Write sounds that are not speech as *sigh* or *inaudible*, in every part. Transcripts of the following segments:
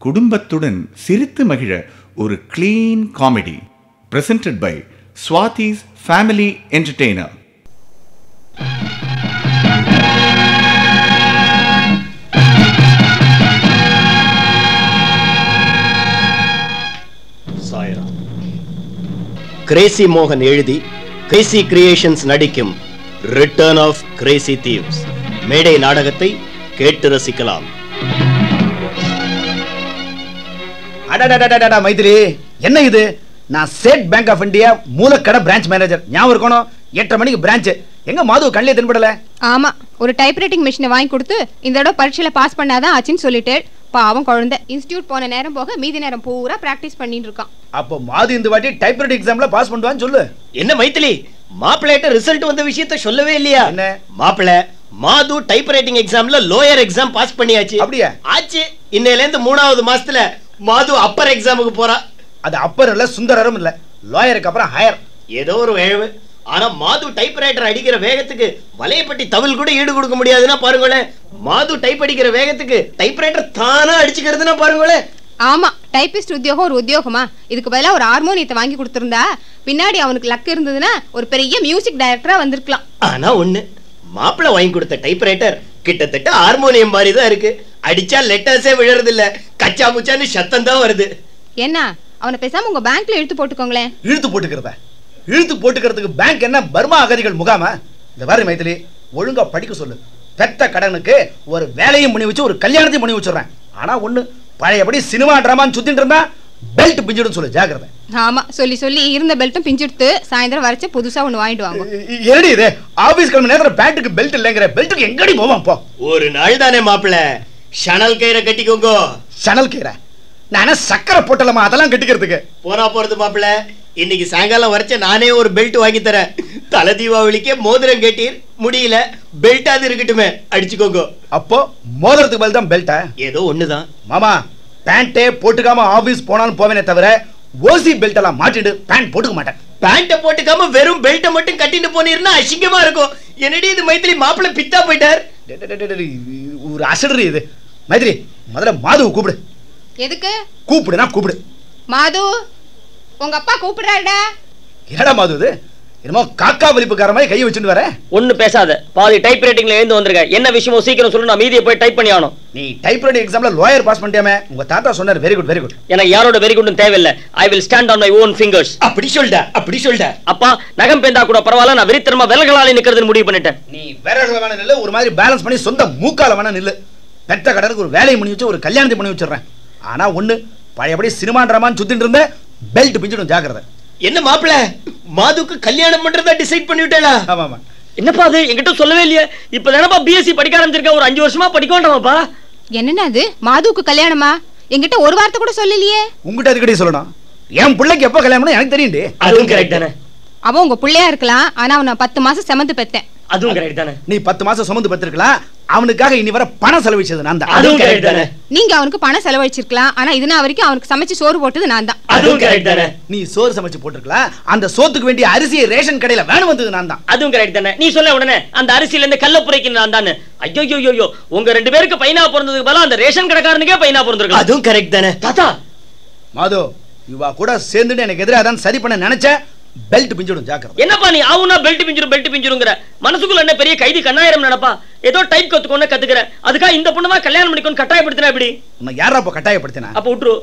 குடும்பத்துடன் சிரித்து மகிழ ஒரு clean comedy presented by Swathi's family entertainer crazy மோகன் எழுதி கிரேசி கிரியேஷன்ஸ் நடிக்கும் ரிட்டர்ன் ஆஃப் கிரேசி தீவ்ஸ் மேடை நாடகத்தை கேட்டு ரசிக்கலாம். அடடடடடா மைதிரி என்ன இது நான் state bank of India Moolakadai branch manager ஞாபகம் இருக்கணும் எட்டரை மணிக்கு பிரான்ச் எங்க மாது கண்ணிலே தென்படல ஆமா ஒரு டைப்ரைட்டிங் மிஷினை வாங்கி கொடுத்து இந்த தடவை பரீட்சையில பாஸ் பண்ணாதான் ஆச்சுன்னு சொல்லிட்டேன் பாவம் குழந்தை இன்ஸ்டியூட் போன நேரம் போக மீதி நேரம் பூரா பிராக்டிஸ் பண்ணிட்டு இருக்கான் அப்போ மாது இந்த வாட்டி டைப்ரைட்டிங் எக்ஸாம்ல பாஸ் பண்ணுவான்னு சொல்லு என்ன மைத்திலி மாப்பிள்ளையிட்ட ரிசல்ட் வந்த விஷயத்த சொல்லவே இல்லையா என்ன? மாப்பிள்ளை மாது டைப்ரைட்டிங் எக்ஸாம்ல லோயர் எக்ஸாம் பாஸ் பண்ணியாச்சு அப்படியா? ஆச்சு இன்னையில இருந்து மூணாவது மாசத்துல மாது அப்பர் எக்ஸாமுக்கு போறா. அது அப்பர் இல்ல சுந்தரரும் இல்ல. லாயருக்கு அப்புறம் ஹையர் ஏதோ ஒரு வேழ்வு ஆனா மாது டைப் ரைட்டர் அடிக்கிற வேகத்துக்கு வலையப்பட்டி தவில் கூட ஈடு கொடுக்க முடியாதுன்னா பாருங்களேன். மாது டைப் அடிக்கிற வேகத்துக்கு டைப் ரைட்டர் தானா அடிச்சுக்கிறதுனா பாருங்களேன். ஆமா டைபிஸ்ட் உத்தியோகம் ஒரு உத்தியோகமா. இதுக்கு பதிலா ஒரு ஹார்மோனியத்தை வாங்கி கொடுத்திருந்தா பின்னாடி அவனுக்கு லக் இருந்ததுன்னா ஒரு பெரிய மியூசிக் டைரக்டரா வந்திருக்கலாம். ஆனா ஒண்ணு மாப்பிள்ளை வாங்கி கொடுத்த டைப் ரைட்டர் கிட்டத்தட்ட ஹார்மோனியம் மாதிரி தான் இருக்கு. அடிச்சா லெட்டர்ஸே விழறது இல்ல கச்சா முச்சான்னு சத்தம் தான் வருது. என்ன? அவனை பேசாம உங்க பேங்க்ல இழுத்து போட்டுக்கோங்களேன். இழுத்து போட்டுக்கிறத? இழுத்து போட்டுக்கிறதுக்கு பேங்க் என்ன பர்மா அகதிகள் முகாமா? இந்த பாரு மைதிலி ஒழுங்கா படிக்க சொல்லு. பெத்த கடனுக்கு ஒரு வேலையும் பண்ணி வச்சு ஒரு கல்யாணத்தையும் பண்ணி வச்சுடுறேன் ஆனா ஒண்ணு பழையபடி சினிமா டிராமான்னு சுத்திட்டு இருந்தா பெல்ட் பிஞ்சிடும் சொல்லு ஜாக்கிரதை. ஆமா சொல்லி சொல்லி இருந்த பெல்ட்டும் பிஞ்சுடுத்து சாயந்தரம் வரைச்ச புதுசா ஒண்ணு வாங்கிட்டு வாங்க. என்னடி இது? ஆபீஸ் கிளம்பி நேரத்துல பேண்ட்டுக்கு பெல்ட் இல்லைங்கிற பெல்ட்டுக்கு எங்கடி போவான் போ? ஒரு நாள் தானே மாப்பிள்ளை. ஷனல் கயிறை கட்டிக்கோங்க. சணல் கீரை நானே சக்கரை போட்டலமா அதெல்லாம் கட்டிக்கிறதுக்கு. போனா போறது மாப்பிள்ளை. இன்னைக்கு சாயங்காலம் வரைச்ச நானே ஒரு பெல்ட் வாங்கி தரேன். தலை தீபாவளிக்கே மோதிரம் கட்டீர். முடியல. பெல்ட்டாது இருக்கட்டுமே. அடிச்சுக்கோங்க. அப்போ மோதிரத்துக்கு பதில் தான் பெல்ட்டா ஏதோ ஒண்ணுதான். மாமா பேண்ட்டே போட்டுக்காம ஆபீஸ் போனாலும் போவேனே தவிர ஓசி பெல்ட் எல்லாம் மாட்டிட்டு பேண்ட் போட்டுக்க மாட்டேன். பேண்ட போட்டுக்காம வெறும் பெல்ட்டை மட்டும் கட்டிட்டு போனீர்னா அசிங்கமா இருக்கும். என்னடி இது மைத்திலி மாப்பிள்ளை பித்தா போயிட்டார். ஒரு அசடுறி இது. மைத்ரி முதல்ல மாதுவை கூப்பிடு. எதுக்கு? கூப்பிடுனா கூப்பிடு. மாது உங்க அப்பா கூப்பிடுறாருடா. என்னடா மாது இது? என்னமோ காக்கா வலிப்புக்கார மாதிரி கையை வச்சுட்டு வர? ஒண்ணு பேசாத. பாதி டைப் ரைட்டிங்ல எழுந்து வந்திருக்க. என்ன விஷயமோ சீக்கிரம் சொல்லு நான் மீதியை போய் டைப் பண்ணி ஆகணும். நீ டைப்ரைட்டிங் எக்ஸாம்ல லோயர் பாஸ் பண்ணிட்டியாமே? உங்க தாத்தா சொன்னார் வெரி குட் வெரி குட் எனக்கு யாரோட வெரி குட்டும் தேவையில்லை. I will stand on my own fingers அப்படி சொல்லிட்ட அப்படி சொல்லிட்ட அப்பா நகம் பேந்தா கூட பரவாயில்ல நான் வெறித்தனமா விலகலாலே நிக்கிறதுன்னு முடிவு பண்ணிட்டேன். நீ வேற வேணா நில்லு ஒரு மாதிரி பேலன்ஸ் பண்ணி சொந்த மூக்கால வேணா நில்லு. பெத்த கடனுக்கு ஒரு வேலையை பண்ணி வச்சு ஒரு கல்யாணத்தை பண்ணி வச்சிடுறேன். ஆனா ஒண்ணு பழையபடி சினிமா டிராமான்னு சுத்திட்டு இருந்த பெல்ட் பிஞ்சிடும் ஜாக்கிரதை. என்ன மாப்பிள்ளை மாதுக்கு கல்யாணம் பண்றதா டிசைட் பண்ணிவிட்டேளா? ஆமா ஆமா என்னப்பா அது? என்கிட்ட சொல்லவே இல்லையே. இப்ப தானப்பா பிஎஸ்சி படிக்க ஆரம்பிச்சிருக்க? ஒரு அஞ்சு வருஷமா படிக்க வேண்டாமாப்பா என்னன்னா அது? மாதுவுக்கு கல்யாணமா? என்கிட்ட ஒரு வார்த்தை கூட சொல்லலையே. உங்ககிட்ட அதுக்கடி சொல்லணும். என் பிள்ளைக்கு எப்போ கல்யாணம் பண்ணணும் எனக்கு தெரியும்டி. அதுவும் கரெக்ட் தானே. அவன் உங்க பிள்ளையா இருக்கலாம் ஆனா அவனை பத்து மாசம் செமந்து பெத்தேன். அதுவும் கரெக்ட் தானே? நீ பத்து மாசம் சுமந்து பத்திருக்கலாம் அவனுக்காக இனி வர பணம் செலவிச்சது நான் தான். அதுவும் கரெக்ட் தானே? நீங்க அவனுக்கு பணம் செலவழிச்சிருக்கலாம் ஆனா இது நாள் வரைக்கும் அவனுக்கு சமைச்சு சோறு போட்டது நான் தான். அதுவும் கரெக்ட் தானே? நீ சோறு சமைச்சு போட்டிருக்கலாம் அந்த சோத்துக்கு வேண்டிய அரிசியை ரேஷன் கடையில வேணும் வந்தது நான் தான். அதுவும் கரெக்ட் தானே? நீ சொல்ல உடனே அந்த அரிசியில இருந்து கல்ல புரைக்கு நான் தானே? ஐயோ ஐயோ உங்க ரெண்டு பேருக்கு பையனா பிறந்ததுக்கு பதிலா அந்த ரேஷன் கடைக்காரனுக்கே பையனா பிறந்திருக்கலாம். அதுவும் கரெக்ட் தானே? தாத்தா! மாதோ இவா கூட சேர்ந்துட்டு எனக்கு எதிராக தான் சரி பண்ண நினைச்ச பெல்ட் பிஞ்சிடும் ஜாக்கிரதை. என்னப்பா நீ ஆவுனா பெல்ட் பிஞ்சிரும் பெல்ட் பிஞ்சிருங்கிற? மனசுக்குள்ள என்ன பெரிய கைதி கண்ணாயிரம் நினைப்பா ஏதோ டைப் கத்துக்கொண்டு கத்துக்கிற. அதுக்காக இந்த பொண்ணு தான் கல்யாணம் பண்ணிக்கொண்டு கட்டாயப்படுத்தினா எப்படி? உன்னை யாரா அப்ப கட்டாயப்படுத்தினா? அப்ப விட்டுரு.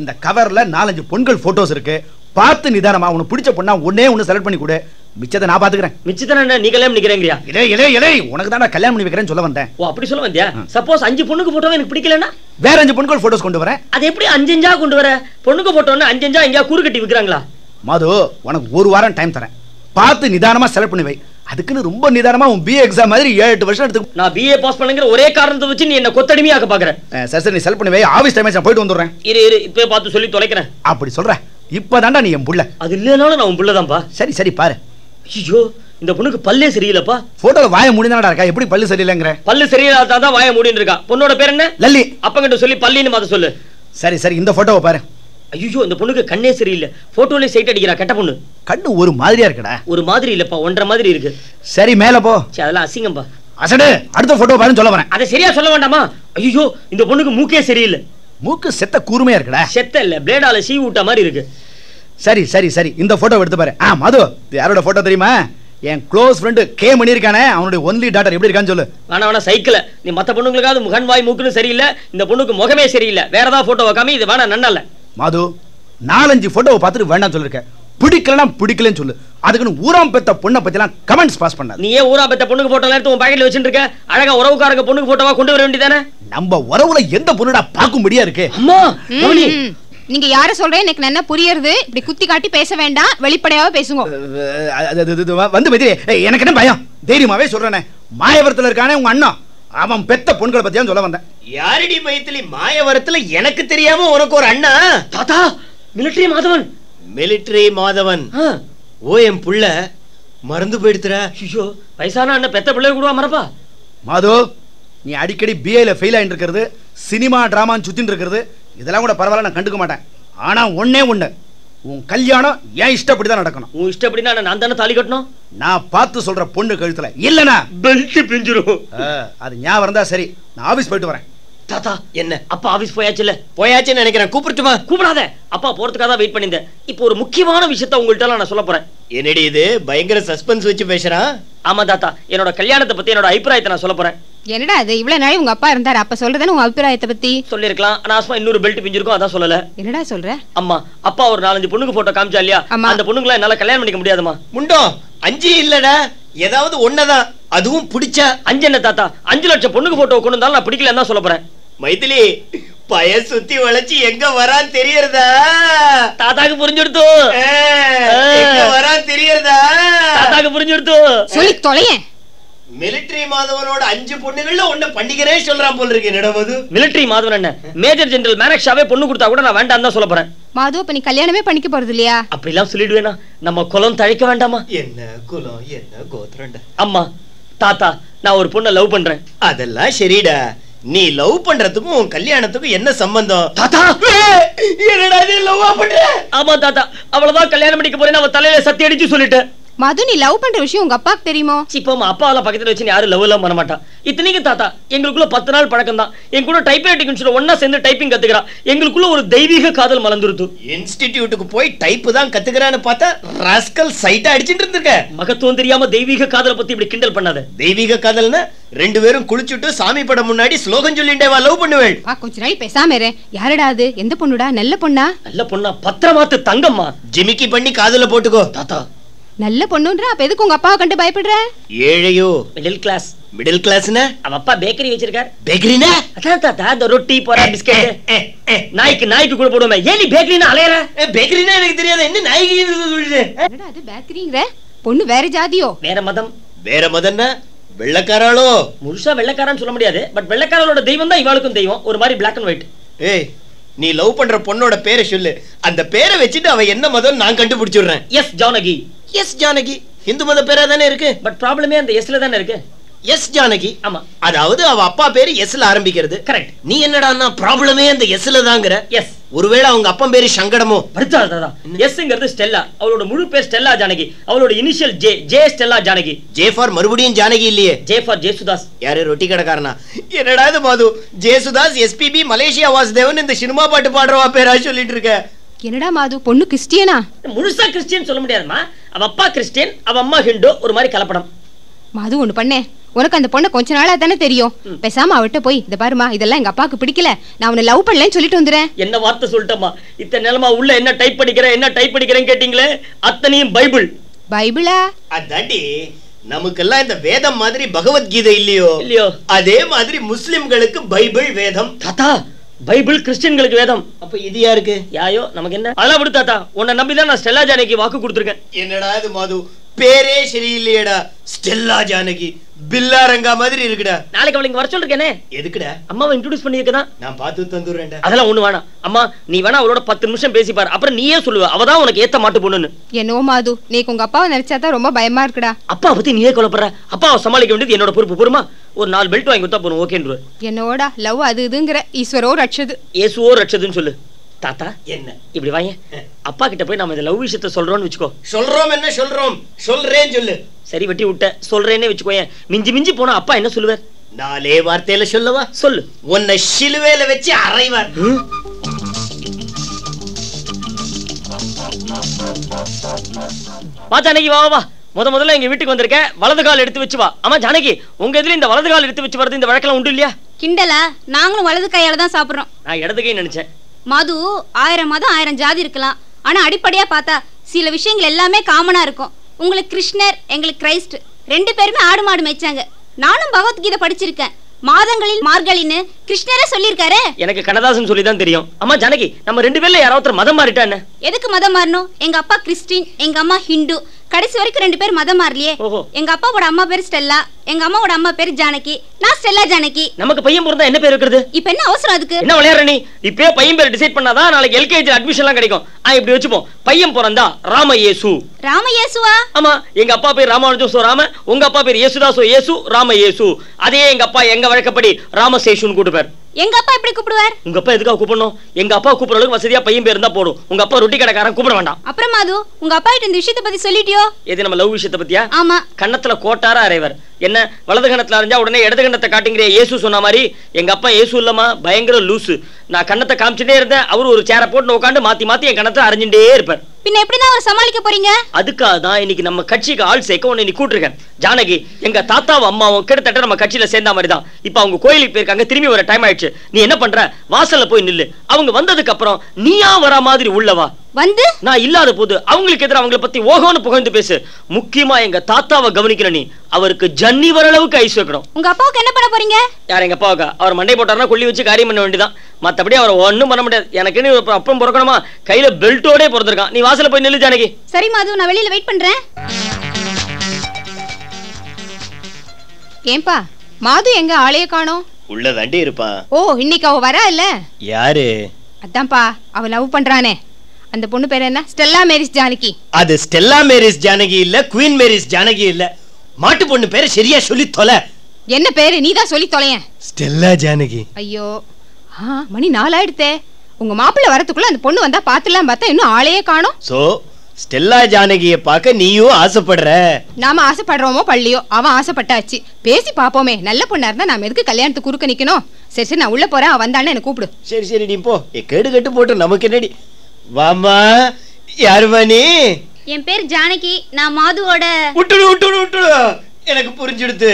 இந்த கவர்ல நாலஞ்சு பொண்கள் போட்டோஸ் இருக்கு. பார்த்து நிதானமா உனக்கு பிடிச்ச பொண்ணா ஒன்னே ஒன்னு செலக்ட் பண்ணி கொடு. மிச்சத்தை நான் பாத்துக்கிறேன். மிச்சத்தான என்ன நீ கல்யாணம் நிக்கிறேங்கிறியா இலே இலே இலே உனக்கு தான் கல்யாணம் பண்ணி வைக்கிறேன்னு சொல்ல வந்தேன். ஓ அப்படி சொல்ல வந்தியா? சப்போஸ் அஞ்சு பொண்ணுக்கு போட்டோ எனக்கு பிடிக்கலன்னா? வேற அஞ்சு பொண்கள் போட்டோஸ் கொண்டு வரேன். அது எப்படி அஞ்சஞ்சா கொண்டு வர? பொண்ணுக்கு போட்டோன்னு அஞ்சஞ்சா எங்கேயா கூறு கட்டி விக்கிறாங்களா? மாது உனக்கு ஒரு வாரம் டைம் தரேன். பார்த்து நிதானமா செலக்ட் பண்ணி வை. அதுக்குன்னு ரொம்ப நிதானமா உன் பிஏ எக்ஸாம் மாதிரி ஏழு எட்டு வருஷம் எடுத்து நான் பிஏ பாஸ் பண்ணுங்கிற ஒரே காரணத்தை வச்சு நீ என்ன கொத்தடிமையாக்க பாக்குற. அஹ் சரி சரி நீ செலக்ட் பண்ணி வை. ஆஃபீஸ் டைம் நான் போயிட்டு வந்துடுறேன். இரு இரு இப்பவே பார்த்து சொல்லி தொலைக்கிறேன். அப்படி சொல்ற. இப்பதான்டா நீ என் புள்ள. அது இல்லைனாலும் நான் உன் பிள்ளைதான்ப்பா. சரி சரி பாரு. ஐயோ இந்த பொண்ணுக்கு பல்லே சரியில்லைப்பா. போட்டோல வாய முடிந்தாடா இருக்கா? எப்படி பல்லு சரியில்லைங்கிற? பல்லு சரியில்லாதான் தான் வாய மூடின்னு இருக்கா. பொண்ணோட பேர் என்ன? லல்லி. அப்பங்கிட்ட சொல்லி பல்லின்னு மாத்த சொல்லு. சரி சரி இந்த போட்டோவை பாரு. ஐயோ இந்த பொண்ணுக்கு கண்ணே சரியில்லை. போட்டோலயே சைட் அடிக்கிறா கெட்ட பொண்ணு. கண்ணு ஒரு மாதிரியா இருக்குடா? ஒரு மாதிரி இல்லப்பா ஒன்றரை மாதிரி இருக்கு. சரி மேல போ. சே அதெல்லாம் அசிங்கம்பா. அசடு அடுத்த போட்டோ பாருன்னு சொல்ல வரேன். அதை சரியா சொல்ல வேண்டாமா? ஐயோ இந்த பொண்ணுக்கு மூக்கே சரியில்லை. மூக்கு செத்த கூர்மையா இருக்குடா? செத்த இல்ல பிளேடால சீ விட்ட மாதிரி இருக்கு. சரி சரி சரி இந்த போட்டோ எடுத்து பாரு. ஆ மது யாரோட போட்டோ தெரியுமா? என் க்ளோஸ் ஃப்ரெண்டு கே மணி இருக்கானே அவனுடைய ஒன்லி டாட்டர் எப்படி இருக்கான்னு சொல்லு. வேணா வேணா சைக்கிள். நீ மத்த பொண்ணுங்களுக்காவது முகன் வாய் மூக்குன்னு சரியில்லை இந்த பொண்ணுக்கு முகமே சரியில்லை. வேற ஏதாவது போட்டோ வைக்காம இது வேணா நன்னல்ல மது நாலஞ்சு போட்டோவை பார்த்துட்டு வேண்டாம் சொல்லிருக்கேன் பிடிக்கலனா பிடிக்கலன்னு சொல்லு அதுக்குன்னு ஊராம் பெத்த பொண்ணை பத்திலாம் கமெண்ட்ஸ் பாஸ் பண்ணாது நீ ஏன் ஊரா பெத்த பொண்ணுக்கு போட்டோ எடுத்து உன் பாக்கெட்ல வச்சுட்டு இருக்க அழகா உறவுக்காரங்க பொண்ணுக்கு போட்டோவா கொண்டு வர வேண்டியதானே நம்ம உறவுல எந்த பொண்ணுடா பார்க்கும்படியா இருக்கு அம்மா கவனி ம், நீங்க யார சொல்றேன் எனக்கு நல்லா புரியுறது இப்படி குத்தி காட்டி பேச வேண்டாம் வெளிப்படையாவே பேசுங்க வந்து பத்தி எனக்கு என்ன பயம் தைரியமாவே சொல்றேனே மாயவரத்துல இருக்கானே உங்க அண்ணன் அவன் பெத்த பொண்களை பத்தியா சொல்ல வந்தேன். யாரடி மைத்திலி? மாயவரத்துல எனக்கு தெரியாம உனக்கு ஒரு அண்ணா? தாத்தா மிலிட்டரி மாதவன். மிலிட்டரி மாதவன். ஆ, ஓ என் புள்ள. மறந்து போயிடுத்துற. ஐயோ வயசான அண்ணன் பெத்த பிள்ளை கூட மறப்பா. மாது நீ அடிக்கடி பிஏல ஃபெயில் ஆயிட்டு இருக்கிறது சினிமா டிராமான்னு சுத்தின்னு இருக்கிறது இதெல்லாம் கூட பரவாயில்ல நான் கண்டுக்க மாட்டேன். ஆனா ஒண்ணே ஒண்ணு. உன் கல்யாணம் ஏன் இஷ்டப்படி தான் நடக்கணும். உன் இஷ்டப்படினா நான் தானே தாலி கட்டணும்? நான் பார்த்து சொல்ற பொண்ணு கழுத்துல. இல்லனா பெல்ட் பிஞ்சிரும். அது ஞாபகம் இருந்தா சரி. நான் ஆபீஸ் போயிட்டு வரேன். தாத்தா என்ன? அப்பா ஆபீஸ் போயாச்சுல்ல? போயாச்சுன்னு நினைக்கிறேன். கூப்பிட்டுமா? கூப்பிடாத. அப்பா போறதுக்காக தான் வெயிட் பண்ணியிருந்தேன். இப்போ ஒரு முக்கியமான விஷயத்த உங்கள்ட்ட நான் சொல்ல போறேன். என்னடி இது? பயங்கர சஸ்பென்ஸ் வச்சு பேசுறான். ஆமா தாத்தா என்னோட கல்யாணத்தை பத்தி என்னோட அபிப்பிராயத்தை நான் சொல்ல போறேன். என்னடா அது இவ்வளவு நாள் உங்க அப்பா இருந்தாரு. அப்ப சொல்றதுன்னு உங்க அபிப்பிராயத்தை பத்தி? சொல்லிருக்கலாம் அனாவசமா இன்னொரு பெல்ட் பிஞ்சிருக்கும். அதான் சொல்லல. என்னடா சொல்ற? அம்மா அப்பா ஒரு நாலஞ்சு பொண்ணுக்கு போட்டோ காமிச்சா இல்லையா. அந்த பொண்ணுங்களை என்னால கல்யாணம் பண்ணிக்க முடியாதுமா முண்டோ அஞ்சு இல்லடா. ஏதாவது ஒன்னதான் அதுவும் பிடிச்சா. அஞ்சு என்ன தாத்தா? அஞ்சு லட்சம் பொண்ணுக்கு போட்டோ கொண்டு வந்தாலும் நான் பிடிக்கலன்னு தான் சொல்ல போறேன். மைதிலி பய சுத்தி வளைச்சு எங்க வரான் தெரியறதா? தாத்தாக்கு புரிஞ்சுடுத்து. எங்க வரான் தெரியறதா? தாத்தாக்கு புரிஞ்சுடுத்து. சொல்லி தொலையேன். மிலிட்டரி மாதவனோட அஞ்சு பொண்ணுகள்ல ஒண்ணு பண்ணிக்கிறேன் சொல்றான் போல இருக்கு. என்னடா மது? மிலிட்டரி மாதவன் என்ன? மேஜர் ஜெனரல் மேனக்ஷாவே பொண்ணு கொடுத்தா கூட நான் வேண்டாம் தான் சொல்ல போறேன். மாது அப்ப நீ கல்யாணமே பண்ணிக்க போறது இல்லையா? அப்படிலாம் சொல்லிடுவேனா. நம்ம குலம் தழைக்க வேண்டாமா? என்ன குலம் என்ன கோத்திரம்டா. அம்மா தாத்தா நான் ஒரு பொண்ணை லவ் பண்றேன். அதெல்லாம் சரிடா. நீ லவ் பண்றதுக்கும் உன் கல்யாணத்துக்கும் என்ன சம்பந்தம்? தாத்தா! என்னடா இது லவ்வா பண்ற? ஆமா தாத்தா. அவ்வளவுதான் கல்யாணம் பண்ணிக்க போறேன்னு அவன் தலையில சத்தி அடிச்சு சொல்லிட்டேன். மது நீ லவ் பண்ற விஷயம் உங்க அப்பாக்கு தெரியுமோ? இப்போ அப்பாவெல்லாம் பக்கத்துல வச்சு யாரும் லவ் எல்லாம் பண்ண மாட்டான் இத்தனைக்கு தாத்தா எங்களுக்குள்ள பத்து நாள் பழக்கம் தான் என் கூட டைப் ரைட்டிங் ஒன்னா சேர்ந்து டைப்பிங் கத்துக்கிறா. எங்களுக்குள்ள ஒரு தெய்வீக காதல் மலர்ந்துருத்து இன்ஸ்டிடியூட்டுக்கு போய் டைப் தான் கத்துக்கிறான்னு பார்த்தா ராஸ்கல் சைட்டா அடிச்சிட்டு இருந்திருக்க. மகத்துவம் தெரியாம தெய்வீக காதலை பத்தி இப்படி கிண்டல் பண்ணாத. தெய்வீக காதல்னா ரெண்டு பேரும் குளிச்சுட்டு சாமி படம் முன்னாடி ஸ்லோகம் சொல்லிட்டே வா லவ் பண்ணுவேள். வா கொஞ்ச நாள் பேசாம இரு. யாருடா அது? எந்த பொண்ணுடா? நல்ல பொண்ணா? நல்ல பொண்ணா பத்திரமாத்து தங்கம்மா. ஜிமிக்கி பண்ணி காதுல போட்டுக்கோ. தாத்தா நல்ல பொண்ணுன்ற அப்ப எதுக்கு உங்க அப்பாவை கண்டு பயப்படுற? ஏழையோ? மிடில் கிளாஸ் மிடில் கிளாஸ்னா அவ அப்பா பேக்கரி வச்சிருக்கார். பேக்கரினா அதான் தாத்தா இந்த ரொட்டி போறா பிஸ்கெட் நாய்க்கு நாய்க்கு கூட போடுவோமே. ஏன் நீ பேக்கரின்னு அலையற? பேக்கரினா எனக்கு தெரியாது. என்ன நாய்க்கு சொல்லிட்டு என்னடா அது பேக்கரிங்கிற பொண்ணு வேற ஜாதியோ? வேற மதம். வேற மதன்னா வெள்ளக்காராளோ? முழுசா வெள்ளைக்காரன்னு சொல்ல முடியாது. பட் வெள்ளைக்காரனோட தெய்வம் தான் இவாளுக்கும் தெய்வம். ஒரு மாதிரி பிளாக் அண்ட் ஒயிட் ஏய் நீ லவ் பண்ற பொண்ணோட பேரை சொல்லு. அந்த பேரை வச்சுட்டு அவ என்ன மதம் நான் கண்டுபிடிச்சிடுறேன். எஸ் ஜானகி. எஸ் ஜானகி. இந்து மத பேரா தானே இருக்கு? பட் ப்ராப்ளமே அந்த எஸ்ல தானே இருக்கு. எஸ் ஜானகி. ஆமா. அதாவது அவ அப்பா பேரு எஸ்ல ஆரம்பிக்கிறது. கரெக்ட் நீ என்னடான்னா ப்ராப்ளமே அந்த எஸ்ல தாங்கிற. எஸ் ஒருவேளை அவங்க அப்பா பேரு சங்கடமோ? படுத்தாத தாதா எஸ்ங்கிறது ஸ்டெல்லா. அவளோட முழு பேர் ஸ்டெல்லா ஜானகி. அவளோட initial J J Stella Janaki. J for மறுபடியும் ஜானகி இல்லையே? J for Jesudas. யாரு ரொட்டி கடைக்காரனா? என்னடா இது மாது? ஜேசுதாஸ் எஸ்பிபி மலேசியா வாசுதேவன் இந்த சினிமா பாட்டு பாடுறவா பேரா சொல்லிட்டு இருக்க. என்னடா மாது பொண்ணு கிறிஸ்டியனா? முழுசா கிறிஸ்டியன் சொல்ல முடியாதுமா அவ அப்பா கிறிஸ்டியன் அவ அம்மா ஹிந்து ஒரு மாதிரி கலப்படம். மாது ஒண்ணு பண்ணேன் உனக்கு அந்த பொண்ணை கொஞ்ச நாளா தானே தெரியும். பேசாம அவட்ட போய் இந்த பாருமா இதெல்லாம் எங்க அப்பாவுக்கு பிடிக்கல. நான் உன்னை லவ் பண்ணலன்னு சொல்லிட்டு வந்துடுறேன். என்ன வார்த்தை சொல்லிட்டம்மா? இத்தனை நிலமா உள்ள என்ன டைப் படிக்கிறேன் என்ன டைப் படிக்கிறேன்னு கேட்டீங்களே? அத்தனையும் பைபிள். பைபிளா? அதாண்டி நமக்கெல்லாம் இந்த வேதம் மாதிரி பகவத்கீதை இல்லையோ? இல்லையோ. அதே மாதிரி முஸ்லிம்களுக்கு பைபிள் வேதம். தாத்தா பைபிள் கிறிஸ்டியன்களுக்கு வேதம். அப்ப இது யாருக்கு? யாயோ நமக்கு என்ன? அதெல்லாம் விடு தாத்தா. உன்னை நம்பி தான் நான் ஸ்டெல்லா ஜானகி வாக்கு கொடுத்துருக்கேன். என்னடா இது மாது? பேரே சரியில்லையேடா. ஸ்டெல்லா ஜானகி. பில்லா ரங்கா மாதிரி இருக்குடா. நாளைக்கு அவளை இங்க வர சொல்லிருக்கேனே? எதுக்குடா? அம்மாவை இன்ட்ரோடியூஸ் பண்ணியிருக்கதான் நான் பார்த்து தந்துடுறேன்டா. அதெல்லாம் ஒண்ணு வேணாம். அம்மா நீ வேணா அவளோட பத்து நிமிஷம் பேசிப்பாரு. அப்புறம் நீயே சொல்லுவ. அவதான் உனக்கு ஏத்த மாட்டு பொண்ணுன்னு. என்னவோ மாது நீக்கு உங்க அப்பாவை நினைச்சாதான் ரொம்ப பயமா இருக்குடா. அப்பா பத்தி நீயே கொல்லப்படுற அப்பாவை சமாளிக்க வேண்டியது என்னோட பொறுப்பு பொறுமா? ஒரு நாலு பெல்ட் வாங்கி கொடுத்தா போறோம் ஓகேன்று என்னோடா லவ் அது இதுங்கிற. ஈஸ்வரோ ரட்சது. ஏசுவோ ரட்சதுன்னு சொல்லு. தாத்தா என்ன? இப்படி வாங்க அப்பா கிட்ட போய் நம்ம இந்த லவ் விஷயத்த சொல்றோம்னு வச்சுக்கோ. சொல்றோம் என்ன சொல்றோம்? சொல்றேன் சொல்லு. சரி வெட்டி விட்ட சொல்றேன்னே வச்சுக்கோயேன். மிஞ்சி மிஞ்சி போனா அப்பா என்ன சொல்லுவார்? நாலே வார்த்தையில சொல்லவா? சொல்லு. உன்னை சிலுவையில வச்சு அறைவார் வா ஜானகி வா வா, வா. முத முதல்ல எங்க வீட்டுக்கு வந்திருக்க வலது கால் எடுத்து வச்சு வா. ஆமா ஜானகி உங்க இதுல இந்த வலது கால் எடுத்து வச்சு வரது இந்த வழக்கெல்லாம் உண்டு இல்லையா? கிண்டலா? நாங்களும் வலது கையால தான் சாப்பிடுறோம். நான் இடது கை நினைச்சேன். மது ஆயிரம் மதம் ஆயிரம் ஜாதி இருக்கலாம். ஆனா அடிப்படையா பார்த்தா சில விஷயங்கள் எல்லாமே காமனா இருக்கும். உங்களுக்கு கிருஷ்ணர் எங்களுக்கு கிரைஸ்ட் ரெண்டு பேருமே ஆடு மாடு மேய்ச்சாங்க. நானும் பகவத்கீதை படிச்சிருக்கேன். மாதங்களில் மார்கழின்னு கிருஷ்ணரே சொல்லியிருக்காரு. எனக்கு கண்ணதாசன் சொல்லி தான் தெரியும். அம்மா ஜானகி நம்ம ரெண்டு பேர்ல யாராவது ஒருத்தர் மதம் மாறிட்டா என்ன எதுக்கு மதம் மாறணும்? எங்க அப்பா கிறிஸ்டின் எங்க அம்மா ஹிந்து. கடைசி வரைக்கும் ரெண்டு பேர் மதம் மாறலையே. ஓஹோ. எங்க அப்பாவோட அம்மா பேர் ஸ்டெல்லா எங்க அம்மாவோட அம்மா பேர் ஜானகி. நான் ஸ்டெல்லா ஜானகி. நமக்கு பையன் பிறந்தா என்ன பேர் இருக்கிறது? இப்ப என்ன அவசரம் அதுக்கு? என்ன விளையாடுற நீ? இப்பயே பையன் பேர் டிசைட் பண்ணாதான் நாளைக்கு எல்கேஜி அட்மிஷன் எல்லாம் கிடைக்கும். ஆ இப்படி வச்சுப்போம். பையன் பிறந்தா ராம இயேசு. ராம இயேசுவா? ஆமா எங்க அப்பா பேர் ராமானுஜம் சோ ராம. உங்க அப்பா பேர் இயேசுதாசோ இயேசு ராம இயேசு அதே எங்க அப்பா எங்க வழக்கப்படி ராமசேஷுன்னு கூட்டுப்பார். எங்க அப்பா எப்படி கூப்பிடுவார்? உங்க அப்பா எதுக்காக கூப்பிடணும்? எங்க அப்பா கூப்பிடுற அளவுக்கு வசதியா பையன் பேர் இருந்தா போடும் உங்க அப்பா ரொட்டி கடைக்காரன் கூப்பிட வேண்டாம். அப்புறம் மாது உங்க அப்பா கிட்ட இந்த விஷயத்தை பத்தி சொல்லிட்டியோ? எது நம்ம லவ் விஷயத்தை பத்தியா? ஆமா. கன்னத்துல கோட்டாரா அரைவர். என்ன வலது கணத்துல அரைஞ்சா உடனே இடது கண்ணத்தை காட்டுங்கிற இயேசு சொன்ன மாதிரி எங்க அப்பா இயேசு இல்லம்மா பயங்கர லூசு. நான் கண்ணத்தை காமிச்சுட்டே இருந்தேன். அவர் ஒரு சேரை போட்டு உட்காந்து மாத்தி மாத்தி என் கணத்தை அரைஞ்சுட்டே இருப்பார். பின்ன எப்படிதான் அவரை சமாளிக்க போறீங்க? அதுக்காக தான் இன்னைக்கு நம்ம கட்சிக்கு ஆள் சேர்க்க உன்னை நீ கூட்டிருக்கேன் ஜானகி எங்க தாத்தாவும் அம்மாவும் கிட்டத்தட்ட நம்ம கட்சியில சேர்ந்த மாதிரி தான். இப்ப அவங்க கோயிலுக்கு போயிருக்காங்க திரும்பி வர டைம் ஆயிடுச்சு. நீ என்ன பண்ற? வாசல்ல போய் நில்லு. அவங்க வந்ததுக்கு அப்புறம் நீயா வர மாதிரி உள்ளவா வந்து? நான் இல்லாத போது அவங்களுக்கு எதிராக அவங்கள பத்தி ஓகோன்னு புகழ்ந்து பேசு. முக்கியமா எங்க தாத்தாவை கவனிக்கல நீ. அவருக்கு ஜன்னி வர அளவுக்கு ஐஸ் வைக்கணும். உங்க அப்பாவுக்கு என்ன பண்ண போறீங்க? யார் எங்க அப்பாவுக்கா? அவர் மண்டை போட்டாருன்னா கொல்லி வச்சு காரியம் பண்ண வேண்டியதான் மத்தபடி அவர் ஒண்ணும் பண்ண முடியாது. எனக்குன்னு ஒரு அப்பம் பிறக்கணுமா? கையில பெல்ட்டோடே பிறந்திருக்கான். நீ வாசல்ல போய் நில்லு ஜானகி. சரி மாது நான் வெளியில வெயிட் பண்றேன். ஏன்பா மாது எங்க ஆளைய காணோம்? உள்ள தாண்டி இருப்பான். ஓ இன்னைக்கு அவ வரா இல்ல? யாரு? அதான்ப்பா அவ லவ் பண்றானே. அந்த பொண்ணு பேர் என்ன? Stella Mary's Janaki. அது ஸ்டெல்லா மேரிஸ் ஜானகி இல்ல குயின் மேரிஸ் ஜானகி இல்ல. மாட்டு பொண்ணு பேரை சரியா சொல்லி தொலை. என்ன பேரு? நீ தான் சொல்லி தொலையேன். ஸ்டெல்லா ஜானகி. ஐயோ. மணி நாலாயிடுத்தே. உங்க மாப்பிள்ளை வரதுக்குள்ள அந்த பொண்ணு வந்தா பாத்துலாம் பார்த்தா இன்னும் ஆளையே காணோம். சோ ஸ்டெல்லா ஜானகிய பார்க்க நீயும் ஆசைப்படுற? நாம ஆசைப்படுறோமோ பள்ளியோ? அவன் ஆசைப்பட்டாச்சு. பேசி பாப்போமே நல்ல பொண்ணா இருந்தா நாம எதுக்கு கல்யாணத்துக்கு குறுக்க நிக்கணும்? சரி சரி நான் உள்ள போறேன். வந்தானே என்ன கூப்பிடு. சரி சரி நீ போ. கேடு கட்டு போட்டு நமக்கு என்னடி? வாமா யாருமா நீ? என் பேர் ஜானகி நான் மாதுவோட விட்டுடு விட்டுடு விட்டுடு எனக்கு புரிஞ்சுடுது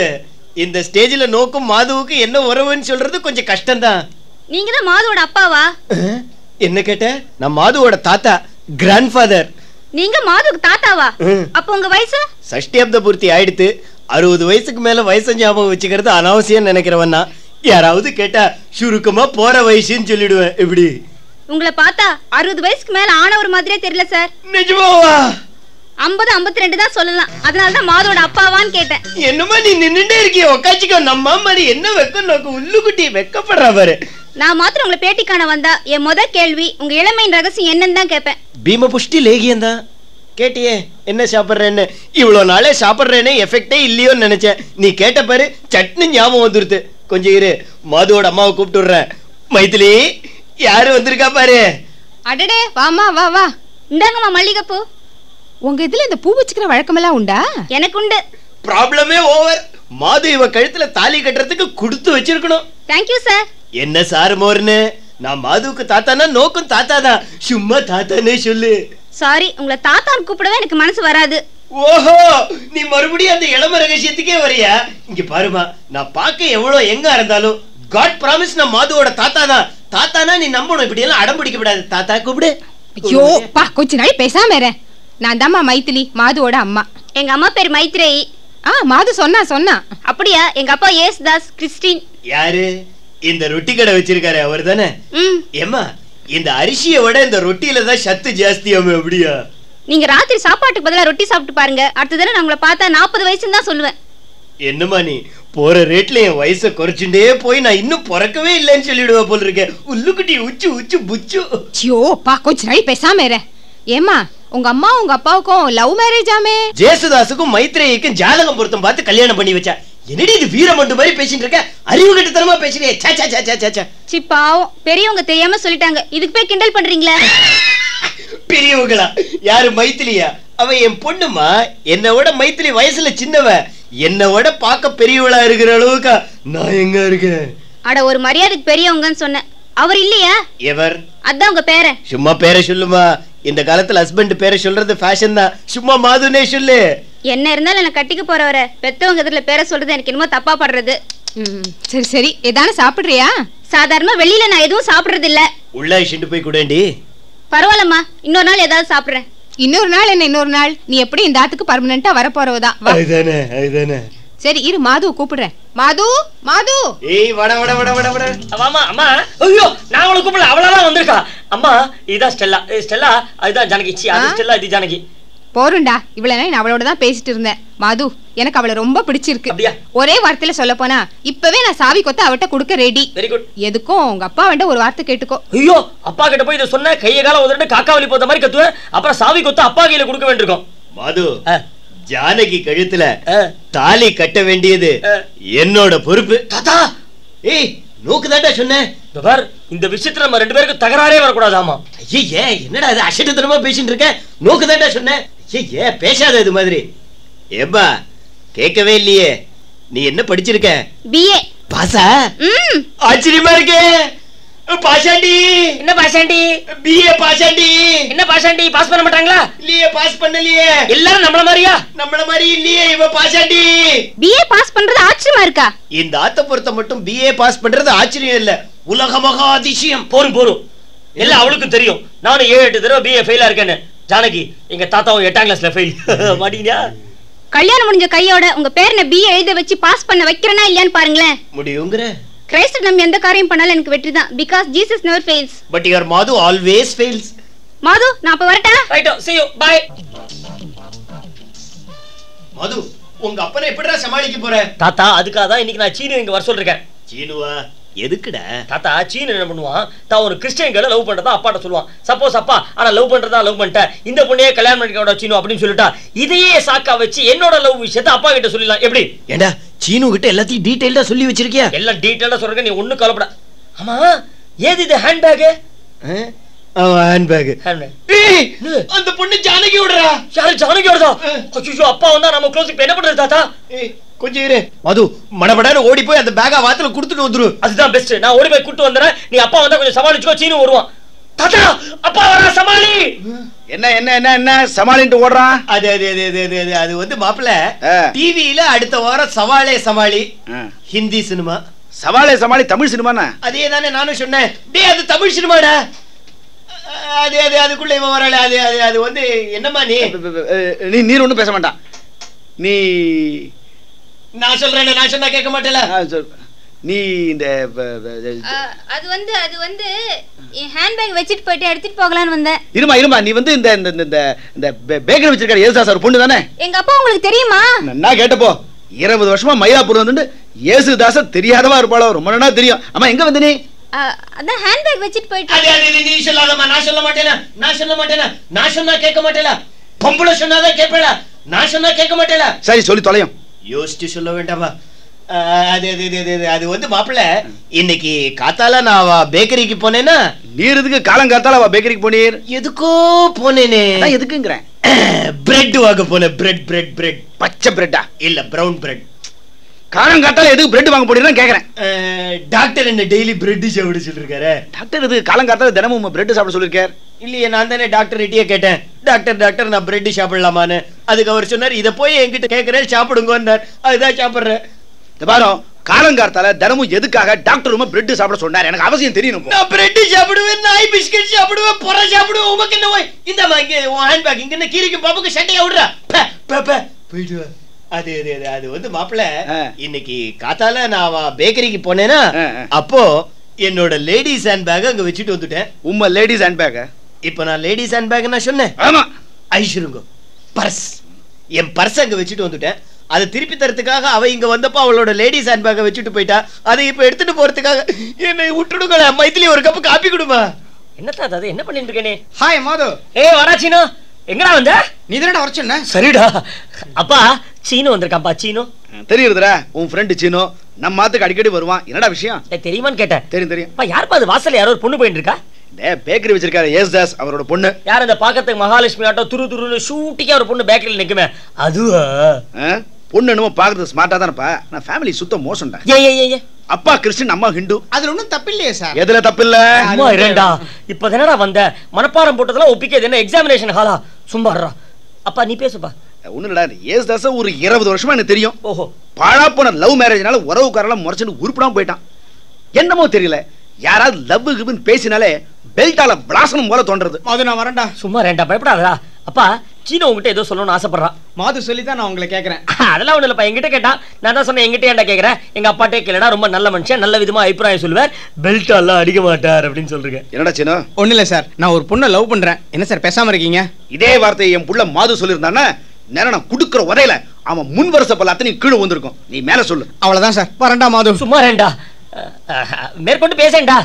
இந்த ஸ்டேஜ்ல நோக்கும் மாதுவுக்கு என்ன உறவுன்னு சொல்றது கொஞ்சம் கஷ்டம்தான். நீங்க தான் மாதுவோட அப்பாவா? என்ன கேட்ட? நான் மாதுவோட தாத்தா கிராண்ட்ஃபாதர் நீங்க மாதுவுக்கு தாத்தாவா. அப்ப உங்க வயசு? சஷ்டியாப்த பூர்த்தி ஆயிடுத்து. அறுபது வயசுக்கு மேல வயசு ஞாபகம் வச்சுக்கிறது அனாவசியம் நினைக்கிறவன் நான். யாராவது கேட்டா சுருக்கமா போற வயசுன்னு சொல்லிடுவேன். எப்படி? உங்களை பார்த்தா அறுபது வயசுக்கு மேல ஆனவர் மாதிரியே தெரியல சார் நிஜமாவா? ஐம்பது ஐம்பத்தி ரெண்டு தான் சொல்லலாம். அதனால தான் மாதோட அப்பாவான்னு கேட்டேன். என்னமா நீ நின்னுட்டே இருக்கிய? உக்காச்சிக்கோ. நம்ம மாதிரி என்ன வெக்க நோக்கு? உள்ளுக்குட்டி வெக்கப்படுறா பாரு. நான் மாத்திரம் உங்களை பேட்டி காண வந்தா என் முத கேள்வி உங்க இளமையின் ரகசியம் என்னன்னு தான் கேட்பேன். பீம புஷ்டி லேகியம் தான் கேட்டியே என்ன சாப்பிட்றேன்னு? இவ்வளோ நாளே சாப்பிட்றேனே எஃபெக்டே இல்லையோன்னு நினைச்சேன். நீ கேட்ட பாரு சட்னி ஞாபகம் வந்துருது. கொஞ்சம் இரு மதுவோட அம்மாவை கூப்பிட்டு விடுறேன். மைதிலி யாரு வந்திருக்கா பாரு? அடடே வாமா வா வா. இந்தாங்கம்மா மல்லிகைப்பூ. உங்க இதுல இந்த பூ வச்சுக்கிற வழக்கமெல்லாம் உண்டா? எனக்கு உண்டு. ப்ராப்ளமே ஓவர் மாது இவ கழுத்துல தாலி கட்டுறதுக்கு கொடுத்து வச்சிருக்கணும். தேங்க்யூ சார் என்ன சார் மோர்னு? நான் மாதுவுக்கு தாத்தானா நோக்கும் தாத்தா தான் சும்மா தாத்தானே சொல்லு. சாரி உங்களை தாத்தான்னு கூப்பிடவே எனக்கு மனசு வராது. ஓஹோ நீ மறுபடியும் அந்த இளம ரகசியத்துக்கே வரியா? இங்க பாருமா நான் பார்க்க எவ்வளவு எங்க இருந்தாலும் காட் ப்ராமிஸ் நான் மாதுவோட தாத்தா தான் தாத்தானா நீ நம்பணும் இப்படி எல்லாம் அடம் பிடிக்க கூடாது. தாத்தா கூப்பிடு. ஐயோ பா கொஞ்ச நாள் பேசாம. நான் தாம்மா மைத்திலி மாதுவோட அம்மா. எங்க அம்மா பேர் மைத்ரேயி ஆ மாது சொன்னா சொன்னா. அப்படியா? எங்க அப்பா ஏசுதாஸ் கிறிஸ்டின். யாரு? இந்த ரொட்டி கடை வச்சிருக்காரு அவர் தானே? ம். ஏம்மா இந்த அரிசியை விட இந்த ரொட்டியில தான் சத்து ஜாஸ்தியாம அப்படியா? நீங்க ராத்திரி சாப்பாட்டுக்கு பதிலா ரொட்டி சாப்பிட்டு பாருங்க. அடுத்த தடவை நான் உங்களை பார்த்தா நாற்பது வயசுன்னு தான் சொல்லுவேன். என்னம்மா நீ? போற ரேட்ல என் வயசை குறைச்சுட்டே போய் நான் இன்னும் பிறக்கவே இல்லைன்னு சொல்லிடுவேன் போல இருக்கேன் உள்ளுக்குட்டி உச்சு உச்சு புச்சு. ஐயோ பா கொஞ்ச நாள் பேசாம இரு. ஏம்மா உங்க அம்மா உங்க அப்பாவுக்கும் லவ் மேரேஜாமே ஜேசுதாஸுக்கும் மைத்ரேயிக்கும் ஜாதகம் பொருத்தம் பார்த்து கல்யாணம் பண்ணி வச்சா. என்னடி இது வீரமண்டு மாதிரி பேசிட்டு இருக்க? அறிவு கட்டுத்தனமா பேசுறியே. சே சே சே சே சே சே சி பாவம். பெரியவங்க தெரியாம சொல்லிட்டாங்க. இதுக்கு போய் கிண்டல் பண்றீங்களே? பெரியவங்களா? யாரு மைத்திலியா? அவ என் பொண்ணுமா? என்னை விட மைத்திலி வயசுல சின்னவ. என்னை விட பார்க்க பெரியவளா இருக்கிற அளவுக்கு நான் எங்க இருக்கேன்? அட ஒரு மரியாதைக்கு பெரியவங்கன்னு சொன்னேன் அவர் இல்லையா? எவர்? அதான் உங்க பேரன். சும்மா பேரை சொல்லுமா. இந்த காலத்துல ஹஸ்பண்ட் பேரை சொல்றது ஃபேஷன் தான். சும்மா மாதுனே சொல்லு. என்ன இருந்தாலும் என்ன கட்டிக்க போறவரை பெத்தவங்க எதிரில் பேரை சொல்றது எனக்கு என்னமோ தப்பா படுறது. சரி சரி. ஏதானு சாப்பிடுறியா? சாதாரணமா வெளியில நான் எதுவும் சாப்பிடுறது இல்ல உள்ள அழிச்சுட்டு போய் கூடேண்டி. பரவாயில்லம்மா. இன்னொரு நாள் ஏதாவது சாப்பிடுறேன். இன்னொரு நாள் என்ன இன்னொரு நாள்? நீ எப்படி இந்த ஆத்துக்கு பர்மனண்டா வரப்போறவதான் வா. அதுதானே அதுதானே சரி இரு மாதுவை கூப்பிடுறேன். மாது மாது. ஏய் வட வட வட வட வட. அம்மா அம்மா ஐயோ நான் அவளை கூப்பிடல அவளாதான் வந்திருக்கா. அம்மா இதுதான் ஸ்டெல்லா. இது ஸ்டெல்லா அதுதான் ஜானகி. சி அது? ஸ்டெல்லா இது ஜானகி. போருண்டா. இவ்வளவு நேரம் நான் அவளோட தான் பேசிட்டு இருந்தேன். மாது எனக்கு அவளை ரொம்ப பிடிச்சிருக்கு. அப்படியா? ஒரே வார்த்தையில சொல்ல போனா இப்பவே நான் சாவி கொத்த அவட்ட கொடுக்க ரெடி வெரி குட் எதுக்கும் உங்க அப்பா வேண்ட ஒரு வார்த்தை கேட்டுக்கோ. ஐயோ அப்பா கிட்ட போய் இதை சொன்ன கைய கால உதறிட்டு காக்கா வலி போத்த மாதிரி கத்துவேன். அப்புறம் சாவி கொத்து அப்பா கையில கொடுக்க வேண்டியிருக்கும். மது. ஜானகி கழுத்துல. தாலி கட்ட வேண்டியது. என்னோட பொறுப்பு. தாத்தா! ஏய் நோக்கு சொன்னேன் இந்த பார் இந்த விஷயத்துல நம்ம ரெண்டு பேருக்கு தகராறே வரக்கூடாது ஆமா ஐயே என்னடா இது? அசட்டத்தனமா பேசிட்டு இருக்க? நோக்கு சொன்னேன் ஐயே பேசாத இது மாதிரி. ஏப்பா கேட்கவே இல்லையே. நீ என்ன படிச்சிருக்க? பிஏ பாசா? ஆச்சரியமா இருக்கே. பாஷாண்டி. என்ன பாசாண்டி பிஏ பாஷாண்டி. என்ன பாசாண்டி பாஸ் பண்ண மாட்டாங்களா? இல்லையே பாஸ் பண்ணலையே. எல்லாரும் நம்மள மாதிரியா? நம்மள மாதிரி இல்லையே இவ பாஷாண்டி. பிஏ பாஸ் பண்றது ஆச்சரியமா இருக்கா? இந்த ஆத்த பொறுத்த மட்டும் பிஏ பாஸ் பண்றது ஆச்சரியம் இல்ல. உலக மகா அதிசயம். போரும் போரும். எல்லாம் அவளுக்கும் தெரியும். நானும் ஏழு எட்டு தடவை பிஏ ஃபெயிலா இருக்கேன்னு. ஜானகி எங்க தாத்தாவும் எட்டாம் கிளாஸ்ல ஃபெயில் *laughs* மாட்டீங்களா? கல்யாணம் முடிஞ்ச கையோட உங்க பேரனை பிஏ எழுத வச்சு பாஸ் பண்ண வைக்கிறேனா இல்லையான்னு பாருங்களேன். முடியுங்கிற. கிரைஸ்ட் நம்ம எந்த காரியம் பண்ணாலும் எனக்கு வெற்றி தான். Because Jesus never fails but your Madhu always fails Madhu நான் அப்ப வரட்டா? ரைட்டோ see you. Bye. மது உங்க அப்பனை எப்படிடா சமாளிக்க போற? தாத்தா அதுக்காக தான் இன்னைக்கு நான் சீனு இங்க வர சொல்லிருக்கேன். சீனுவா? எதுக்குடா? தாத்தா சீனு என்ன பண்ணுவான்? தான் ஒரு கிறிஸ்டியன் லவ் பண்றதா அப்பாட்ட சொல்லுவான். சப்போஸ் அப்பா ஆனா லவ் பண்றதா லவ் பண்ணிட்டேன். இந்த பொண்ணையே கல்யாணம் பண்ணிக்க சீனு அப்படின்னு சொல்லிட்டா. இதையே சாக்கா வச்சு என்னோட லவ் விஷயத்த அப்பா கிட்ட சொல்லிடலாம். எப்படி? ஏண்டா சீனு கிட்ட எல்லாத்தையும் டீடைல்டா சொல்லி வச்சிருக்கியா? எல்லாம் டீட்டெயிலா சொல்றேன் நீ ஒண்ணும் கவலைப்பட ஆமா ஏது இது ஹேண்ட்பேக் ஹேண்ட்பேக் அந்த பொண்ணு ஜானகி விடுறா. யாரு ஜானகி வருதா அச்சோ அப்பா வந்தா நம்ம க்ளோஸ் இப்ப என்ன பண்றது தாத்தா? ஏய், கொஞ்சம் இரு. மது மடமடான்னு ஓடி போய் அந்த பேக்கா வாத்துல கொடுத்துட்டு வந்துரு. அதுதான் பெஸ்ட் நான் ஓடி போய் கூட்டு வந்துறேன். நீ அப்பா வந்தா கொஞ்சம் சமாளிச்சுக்கோ சீனு வருவான் தாத்தா அப்பா வரா சமாளி! என்ன என்ன என்ன என்ன? சமாளின்ட்டு ஓடுறான் அது அது அது அது அது அது அது வந்து மாப்பிள ஆ. டிவியில அடுத்த வாரம் சவாலே சமாளி. ஹிந்தி சினிமா. சவாலே சமாளி தமிழ் சினிமாண்ணா அதே தானே நானும் சொன்னேன். டேய் அது தமிழ் சினிமாடா. அது அது அதுக்குள்ள இவன் வரல அது அது அது வந்து என்னம்மா நீ? நீ நீர் ஒன்றும் பேச மாட்டான் நீ நான் சொல்றேன் நான் சொன்னா கேட்க மாட்டேல. நீ இந்த அது வந்து அது வந்து என் ஹேண்ட்பேக் வச்சுட்டு போயிட்டு எடுத்துட்டு போகலான்னு வந்தேன். இருமா இருமா நீ வந்து இந்த இந்த இந்த- இந்த இந்த பே- பேக்கரி வச்சிருக்காரு ஏசுதாஸ் ஒரு பொண்ணு தானே? எங்க அப்பா உங்களுக்கு தெரியுமா? நான் கேட்டப்போ இருபது வருஷமா மயிலாப்பூர் வந்து ஏசுதாச தெரியாதவா இருப்பாளோ ரொம்ப நாளா தெரியும். அம்மா எங்க வந்து நீ? அதான் ஹேண்ட்பேக் வச்சுட்டு போயிட்டு நீ சொல்லாதம்மா. நான் சொல்ல மாட்டேனா? நான் சொல்ல மாட்டேனா? நான் சொன்னா கேட்க மாட்டேல பொம்பளை சொன்னாதான் கேட்பேல நான் சொன்னா கேட்க மாட்டேல சரி சொல்லி தொலையும். யோசிச்சு சொல்ல வேண்டாமா? அது அது அது அது அது வந்து மாப்பிள்ள இன்னைக்கு காத்தால நான் அவ பேக்கரிக்கு போனேன்னா நீர் இதுக்கு காலங்காத்தால அவ பேக்கரிக்கு போனீர். எதுக்கோ போனேனே. எதுக்குங்கிறேன். *clears throat* பிரெட் வாங்க போனேன். பிரெட் பிரெட் பிரெட் பச்சை பிரெட்டா இல்ல பிரவுன் பிரெட் காலங்காத்தால எதுக்கு பிரெட் வாங்க போனீர்னு கேக்குறேன். டாக்டர் என்ன டெய்லி பிரெட் சாப்பிட சொல்லிருக்காரு? டாக்டர் இது காலங்காத்தால தினமும் பிரெட் சாப்பிட சொல்லிருக்கார். இல்லையே நான் தானே டாக்டர் கிட்டயே கேட்டேன். டாக்டர் டாக்டர் நான் பிரெட் சாப்பிடலாமான்னு. அதுக்கு அவர் சொன்னார் இதை போய் என்கிட்ட கேட்கறேன் சாப்பிடுங்கன்னார். அதுதான் சாப்பிடுறேன். இந்த பாரு காலங்காத்தால தினமும் எதுக்காக டாக்டர் ரூம் பிரெட் சாப்பிட சொன்னார்? எனக்கு அவசியம் தெரியணும் நான் பிரெட் சாப்பிடுவேன் நாய் பிஸ்கட் சாப்பிடுவேன் புற சாப்பிடுவேன் உமக்கு என்ன இந்தம்மா இங்க உன் ஹேண்ட் பேக் இங்க என்ன கீரிக்கு பாப்புக்கு சட்டையா விடுறா. போயிட்டு அது அது அது அது வந்து மாப்பிள்ள. இன்னைக்கு காத்தால நான் பேக்கரிக்கு போனேனா ஆ, ஆ. அப்போ என்னோட லேடிஸ் ஹேண்ட் பேக் அங்க வச்சுட்டு வந்துட்டேன். உம்ம லேடிஸ் ஹேண்ட் பேக் இப்போ நான் லேடிஸ் ஹேண்ட் பேக் நான் சொன்னேன். ஆமா. ஐஸ்வருங்கோ பர்ஸ். என் பர்ஸ் அங்க வச்சுட்டு வந்துட்டேன். அதை திருப்பி தரத்துக்காக அவ இங்க வந்தப்போ அவளோட லேடிஸ் ஹேண்ட் பேக்கை வச்சுட்டு போயிட்டா. அதை இப்போ எடுத்துட்டு போறதுக்காக என்னை விட்டுடுங்களேன் மைத்திலி ஒரு கப்பு காப்பி கொடுமா. என்ன தாத்தா அது என்ன பண்ணிட்டு இருக்கே நீ ஹாய் மாது. ஏய் வரா சீனு எங்கடா வந்த? நீ தானடா வர சொன்ன? சரிடா. அப்பா சீனு வந்திருக்கான்ப்பா சீனு. தெரியுதுடா உன் ஃப்ரெண்டு சீனோ நம்ம மாத்துக்கு அடிக்கடி வருவான். என்னடா விஷயம்? தெரியுமான்னு கேட்டேன். தெரியும் தெரியும். அப்பா யாருப்பா அது? வாசல்ல யாரோ ஒரு பொண்ணு போயிட்டு இருக்கா பேக்கரி வச்சிருக்காரு ஏசுதாஸ் அவரோட பொண்ணு. யார் அந்த பாக்கத்துக்கு மகாலட்சுமி ஆட்டம் துரு துருன்னு ஷூட்டிக்கா ஒரு பொண்ணு பேக்கரியில் நிக்குமே. அதுவா? பொண்ணு என்னமோ பாக்குறது ஸ்மார்ட்டா தானப்பா. நான் ஃபேமிலி சுத்தம் மோசம்டா. ஏ ஏ ஏ, அப்பா கிறிஸ்டின் அம்மா ஹிந்து. அதுல ஒண்ணும் தப்பில்லையே சார் எதுல தப்பு இல்ல சும்மா இரண்டா. இப்ப தானடா வந்த? மனப்பாடம் போட்டதெல்லாம் ஒப்பிக்கிறது என்ன எக்ஸாமினேஷன் ஹாலா சும்மா இருடா. அப்பா நீ பேசுப்பா. ஒண்ணு இல்லடா ஏசுதாச ஒரு இருபது வருஷமா எனக்கு தெரியும். ஓஹோ. பாழா போன லவ் மேரேஜ்னால உறவுக்காரெல்லாம் முறைச்சுட்டு உருப்படாம போயிட்டான். என்னமோ தெரியல யாராவது லவ் கிவ்னு பேசினாலே பெல்ட்டால பிளாசனம் போல தோன்றது மாது நான் வரேன்டா. சும்மா ரெண்டா பயப்படாதடா. அப்பா சீனோ உங்ககிட்ட ஏதோ சொல்லணும்னு ஆசைப்படுறான். மாது சொல்லி தான் நான் உங்களை கேக்குறேன். *laughs* அதெல்லாம் ஒண்ணு இல்லப்பா என்கிட்ட கேட்டான். நான் தான் சொன்னேன் என்கிட்ட ஏன்டா கேக்குறேன் எங்க அப்பாட்டே கேளுடா ரொம்ப நல்ல மனுஷன் நல்ல விதமா அபிப்பிராயம் சொல்லுவார். பெல்ட் எல்லாம் அடிக்க மாட்டார் அப்படின்னு சொல்றீங்க என்னடா சின்ன ஒண்ணு இல்ல சார் நான் ஒரு பொண்ணை லவ் பண்றேன். என்ன சார் பேசாம இருக்கீங்க? இதே வார்த்தையை என் புள்ள மாது சொல்லியிருந்தான்னா நேரம் நான் குடுக்கிற உதையில அவன் முன் வருஷ பல அத்தனை கீழே வந்திருக்கும் நீ மேல சொல்லு. அவ்வளவுதான் சார். வரேன்டா மாது. சும்மா ரெண்டா மேற்கொண்டு பேசேன்டா.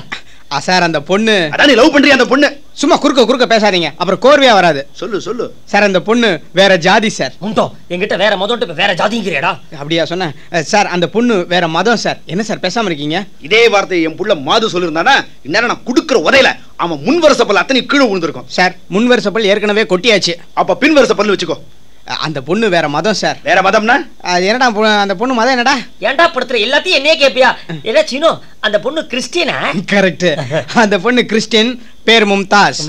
ஆ சார் அந்த பொண்ணு. அதான் நீ லவ் பண்றிய அந்த பொண்ணு? சும்மா குறுக்க குறுக்க பேசாதீங்க. அப்புறம் கோர்வையா வராது. சொல்லு சொல்லு. சார் அந்த பொண்ணு வேற ஜாதி சார். முண்டோ என்கிட்ட வேற இப்ப வேற ஜாதிங்கிறியாடா? அப்படியா சொன்னேன். அஹ், சார் அந்த பொண்ணு வேற மதம் சார். என்ன சார் பேசாம இருக்கீங்க? இதே வார்த்தையை என் புள்ள மாது சொல்லியிருந்தானா? இந்நேரம் நான் குடுக்கிற உதையில அவன் முன் வருஷ பல அத்தனை கீழே விழுந்திருக்கும். சார் முன் வருஷப்பல் ஏற்கனவே கொட்டியாச்சு. அப்ப பின் வருஷ பல்லு வச்சுக்கோ. அந்த பொண்ணு வேற மதம் சார் வேற மதம்னா? அது என்னடா அந்த பொண்ணு மதம் என்னடா? ஏன்டா படுத்துற? எல்லாத்தையும் என்னையே கேப்பியா? என்ன சீனோ அந்த பொண்ணு கிறிஸ்டியனா? கரெக்ட் அந்த பொண்ணு கிறிஸ்டின் பேர் மும்தாஸ்.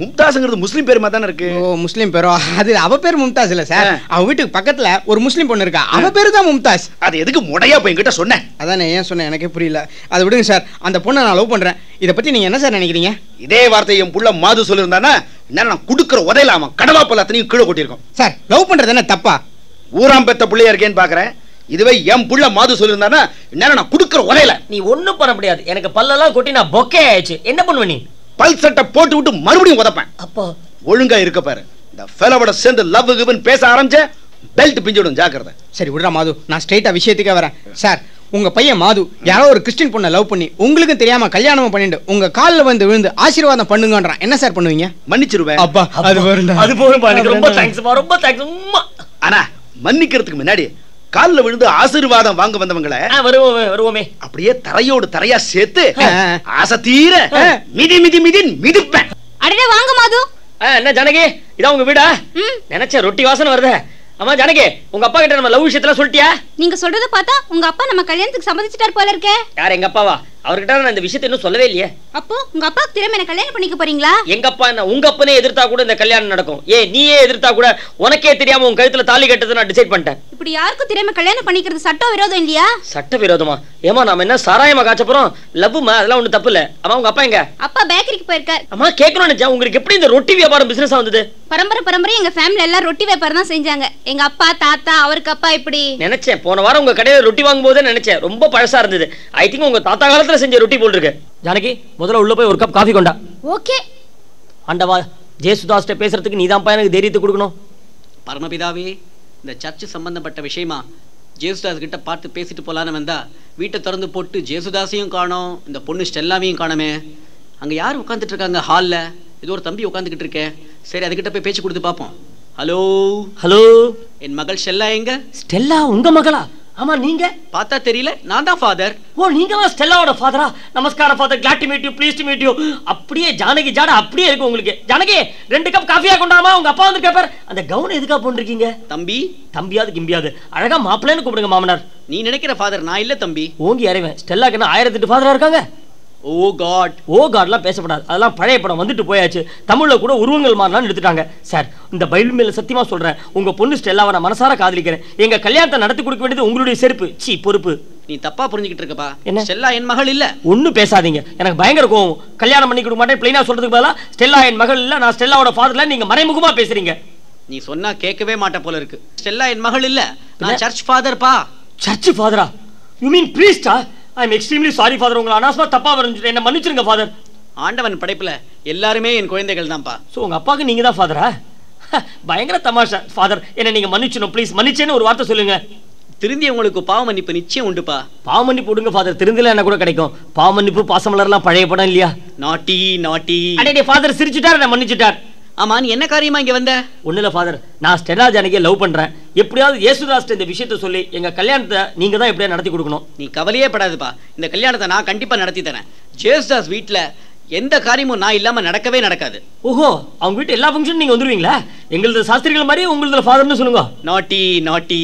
மும்தாஸ்ங்கிறது முஸ்லீம் பேர் மாதிரி இருக்கு. ஓ முஸ்லீம் பேரோ? அது அவ பேர் மும்தாஸ் இல்ல சார். அவ வீட்டுக்கு பக்கத்துல ஒரு முஸ்லீம் பொண்ணு இருக்கா? அவ பேரு தான் மும்தாஸ். அது எதுக்கு முடையா போய் என்கிட்ட சொன்னேன் அதான் ஏன் சொன்னேன் எனக்கே புரியல. அதை விடுங்க சார் அந்த பொண்ணை நான் லவ் பண்றேன். இதை பத்தி நீங்க என்ன சார் நினைக்கிறீங்க? இதே வார்த்தையை என் புள்ள மாது சொல்லியிருந்தானா? இந்நேரம் நான் குடுக்கிற உதையில அவன் கடவா பல்ல அத்தனையும் கீழே கொட்டியிருக்கும் சார் லவ் பண்றது என்ன? தப்பா? ஊராம் பெத்த பிள்ளையா இருக்கேன்னு பாக்குறேன். இதுவே என் புள்ள மாது சொல்லியிருந்தானா இந்நேரம் நான் குடுக்கிற உதையில. நீ ஒண்ணும் பண்ண முடியாது. எனக்கு பல்லெல்லாம் கொட்டி நான் பொக்கே ஆயிடுச்சு. என்ன பண்ணுவ நீ? பல் சட்டை போட்டு விட்டு மறுபடியும் உதப்பேன். அப்போ. ஒழுங்கா இருக்க பாரு. இந்த ஃபெலவோட சேர்ந்து லவ் கிவன் பேச ஆரம்பிச்ச பெல்ட் பிஞ்சிடும் ஜாக்கிரதை. சரி விடுறா மாது. நான் ஸ்ட்ரைட்டா விஷயத்துக்கே வரேன். சார் உங்க பையன் மாது யாரோ ஒரு கிறிஸ்டின் பொண்ணை லவ் பண்ணி உங்களுக்கும் தெரியாம கல்யாணம் பண்ணிட்டு உங்க காலில் வந்து விழுந்து ஆசீர்வாதம் பண்ணுங்கன்றான். என்ன சார் பண்ணுவீங்க? மன்னிச்சிருவேன். அப்பா அது வருண்டா அது எனக்கு ரொம்ப தேங்க்ஸ்ப்பா ரொம்ப தேங்க்ஸ் உம்மா. ஆனா மன்னிக்கிறதுக்கு முன்னாடி கால்ல விழுந்து ஆசீர்வாதம் வாங்க வந்தவங்கள வருவோமே வருவோமே அப்படியே தரையோடு தரையா சேர்த்து. ஆசை தீர மிதி மிதி மிதி மிதிப்பேன். அடடே வாங்க மாது. என்ன ஜானகி? இதான் உங்க வீடா. நினைச்ச ரொட்டி வாசனை வருதே. ஆமா ஜானகி உங்க அப்பா கிட்ட நம்ம லவ் விஷயத்துல சொல்லிட்டியா? நீங்க சொல்றத பார்த்தா உங்க அப்பா நம்ம கல்யாணத்துக்கு சம்மதிச்சிட்டார் போல இருக்கே. யார் எங்க அப்பாவா? அவர்கிட்ட நான் இந்த விஷயத்தை இன்னும் சொல்லவே இல்லையே. அப்போ உங்க அப்பாவுக்கு திரும்ப என்ன கல்யாணம் பண்ணிக்க போறீங்களா? எங்க அப்பா என்ன உங்க அப்பனே எதிர்த்தா கூட இந்த கல்யாணம் நடக்கும். ஏ நீயே எதிர்த்தா கூட உனக்கே தெரியாம உன் கழுத்துல தாலி கட்டதை நான் டிசைட் பண்ணிட்டேன். இப்படி யாருக்கும் திரும்ப கல்யாணம் பண்ணிக்கிறது சட்டம் விரோதம் இல்லையா? சட்ட விரோதமா? ஏமா நாம என்ன சாராயமா காய்ச்ச போறோம்? லவ்மா அதெல்லாம் ஒண்ணு தப்பு இல்ல. அம்மா உங்க அப்பா எங்க? அப்பா பேக்கரிக்கு போயிருக்கார். அம்மா கேட்கணும்னு நினைச்சேன். உங்களுக்கு எப்படி இந்த ரொட்டி வியாபாரம் பிசினஸ் வந்தது பரம்பரை பரம்பரை எங்க ஃபேமிலி எல்லாம் ரொட்டி வியாபாரம் தான் செஞ்சாங்க. எங்க அப்பா தாத்தா அவருக்கு அப்பா இப்படி நினைச்சேன். போன வாரம் உங்க கடையில ரொட்டி வாங்கும் போதே நினைச்சேன். ரொம்ப பழசா இருந்தது. ஐ திங்க் உங்க தாத்தா காலத்துல செஞ்ச ரொட்டி போல் இருக்கு ஜானகி முதல்ல உள்ள போய் ஒரு கப் காஃபி கொண்டா. ஓகே. ஆண்டவா ஜேசுதாஸ்ட பேசுறதுக்கு நீதான் எனக்கு தைரியத்தை கொடுக்கணும். பரமபிதாவே இந்த சர்ச்சு சம்பந்தப்பட்ட விஷயமா ஜேசுதாஸ் கிட்ட பார்த்து பேசிட்டு போலான்னு வந்தா வீட்டை திறந்து போட்டு ஜேசுதாஸையும் காணோம் இந்த பொண்ணு ஸ்டெல்லாவையும் காணோமே. அங்க யார் உட்காந்துட்டு இருக்காங்க ஹால்ல ஏதோ ஒரு தம்பி உட்காந்துக்கிட்டு இருக்கே. சரி அதுகிட்ட போய் பேச்சு கொடுத்து பார்ப்போம். ஹலோ ஹலோ என் மகள் ஸ்டெல்லா எங்க? ஸ்டெல்லா உங்க மகளா? ஆமா நீங்க? பார்த்தா தெரியல நான் தான் ஃபாதர் ஓ நீங்க தான் ஸ்டெல்லாவோட ஃபாதரா நமஸ்காரம் father glad to meet you please to meet you அப்படியே ஜானகி ஜாட அப்படியே இருக்கு உங்களுக்கு. ஜானகி ரெண்டு கப் காஃபியா கொண்டாமா? உங்க அப்பா வந்து கேப்பார். அந்த கவுன் எதுக்கா போட்டிருக்கீங்க? தம்பி. தம்பியாது கிம்பியாது அழகா மாப்பிள்ளைன்னு கூப்பிடுங்க மாமனார். நீ நினைக்கிற ஃபாதர் நான் இல்ல தம்பி. ஓங்கி அறைவேன். ஸ்டெல்லாக்கு ஆயிரத்தி எட்டு ஃபாதரா இருக்காங்க? ஓ காட். ஓ காட்லாம் பேசப்படாது. அதெல்லாம் பழைய படம் வந்துட்டு போயாச்சு. தமிழ்ல கூட உருவங்கள் மாறலாம் எடுத்துட்டாங்க. சார் இந்த பைபிள் மேல சத்தியமா சொல்றேன். உங்க பொண்ணு ஸ்டெல்லாவை நான் மனசார காதலிக்கிறேன். எங்க கல்யாணத்தை நடத்தி கொடுக்க வேண்டியது உங்களுடைய செருப்பு. சீ பொறுப்பு. நீ தப்பா புரிஞ்சுக்கிட்டு இருக்கப்பா. என்ன? ஸ்டெல்லா என் மகள் இல்ல. ஒன்றும் பேசாதீங்க. எனக்கு பயங்கர கோவம். கல்யாணம் பண்ணி கொடுக்க மாட்டேன். பிளைனா சொல்றதுக்கு பதிலா ஸ்டெல்லா என் மகள் இல்ல. நான் ஸ்டெல்லாவோட ஃபாதர்ல நீங்க மறைமுகமா பேசுறீங்க. நீ சொன்னா கேட்கவே மாட்ட போல இருக்கு. ஸ்டெல்லா என் மகள் இல்ல. நான்? சர்ச் ஃபாதர் பா. சர்ச் ஃபாதரா you mean ப்ரீஸ்டா I am extremely sorry father உங்களை அனாசமா தப்பா வரைஞ்சிட்டு என்ன மன்னிச்சிருங்க ஃபாதர் ஆண்டவன் படைப்புல எல்லாருமே என் குழந்தைகள் தான்ப்பா. ஸோ உங்க அப்பாவுக்கு நீங்க தான் ஃபாதரா பயங்கர தமாஷா. ஃபாதர் என்ன நீங்க மன்னிச்சணும் ப்ளீஸ் மன்னிச்சேன்னு ஒரு வார்த்தை சொல்லுங்க. திருந்தியவங்களுக்கு பாவ மன்னிப்பு நிச்சயம் உண்டுப்பா. பாவ மன்னிப்பு விடுங்க ஃபாதர் திருந்தல என்ன கூட கிடைக்கும். பாவ மன்னிப்பு பாசமலர்லாம் பழைய படம் இல்லையா? நாட்டி நாட்டி அடே ஃபாதர் சிரிச்சுட்டார் என்ன மன்னிச்சுட்டார். ஆமா நீ என்ன காரியமா இங்க வந்த? இல்ல ஃபாதர் நான் ஸ்டெல்லா ஜானகியை லவ் பண்றேன். எப்படியாவது இயேசுதாஸ்ட இந்த விஷயத்தை சொல்லி எங்க கல்யாணத்தை நீங்க தான் எப்படியா நடத்தி கொடுக்கணும். நீ கவலையே படாதுப்பா. இந்த கல்யாணத்தை நான் கண்டிப்பா நடத்தி தரேன். ஜேசுதாஸ் வீட்ல எந்த காரியமும் நான் இல்லாம நடக்கவே நடக்காது. ஓஹோ அவங்க வீட்டு எல்லா ஃபங்க்ஷன் நீங்க வந்துருவீங்களா? எங்களது சாஸ்திரிகள் மாதிரி உங்களது ஃபாதர்னு சொல்லுங்க. நாட்டி நாட்டி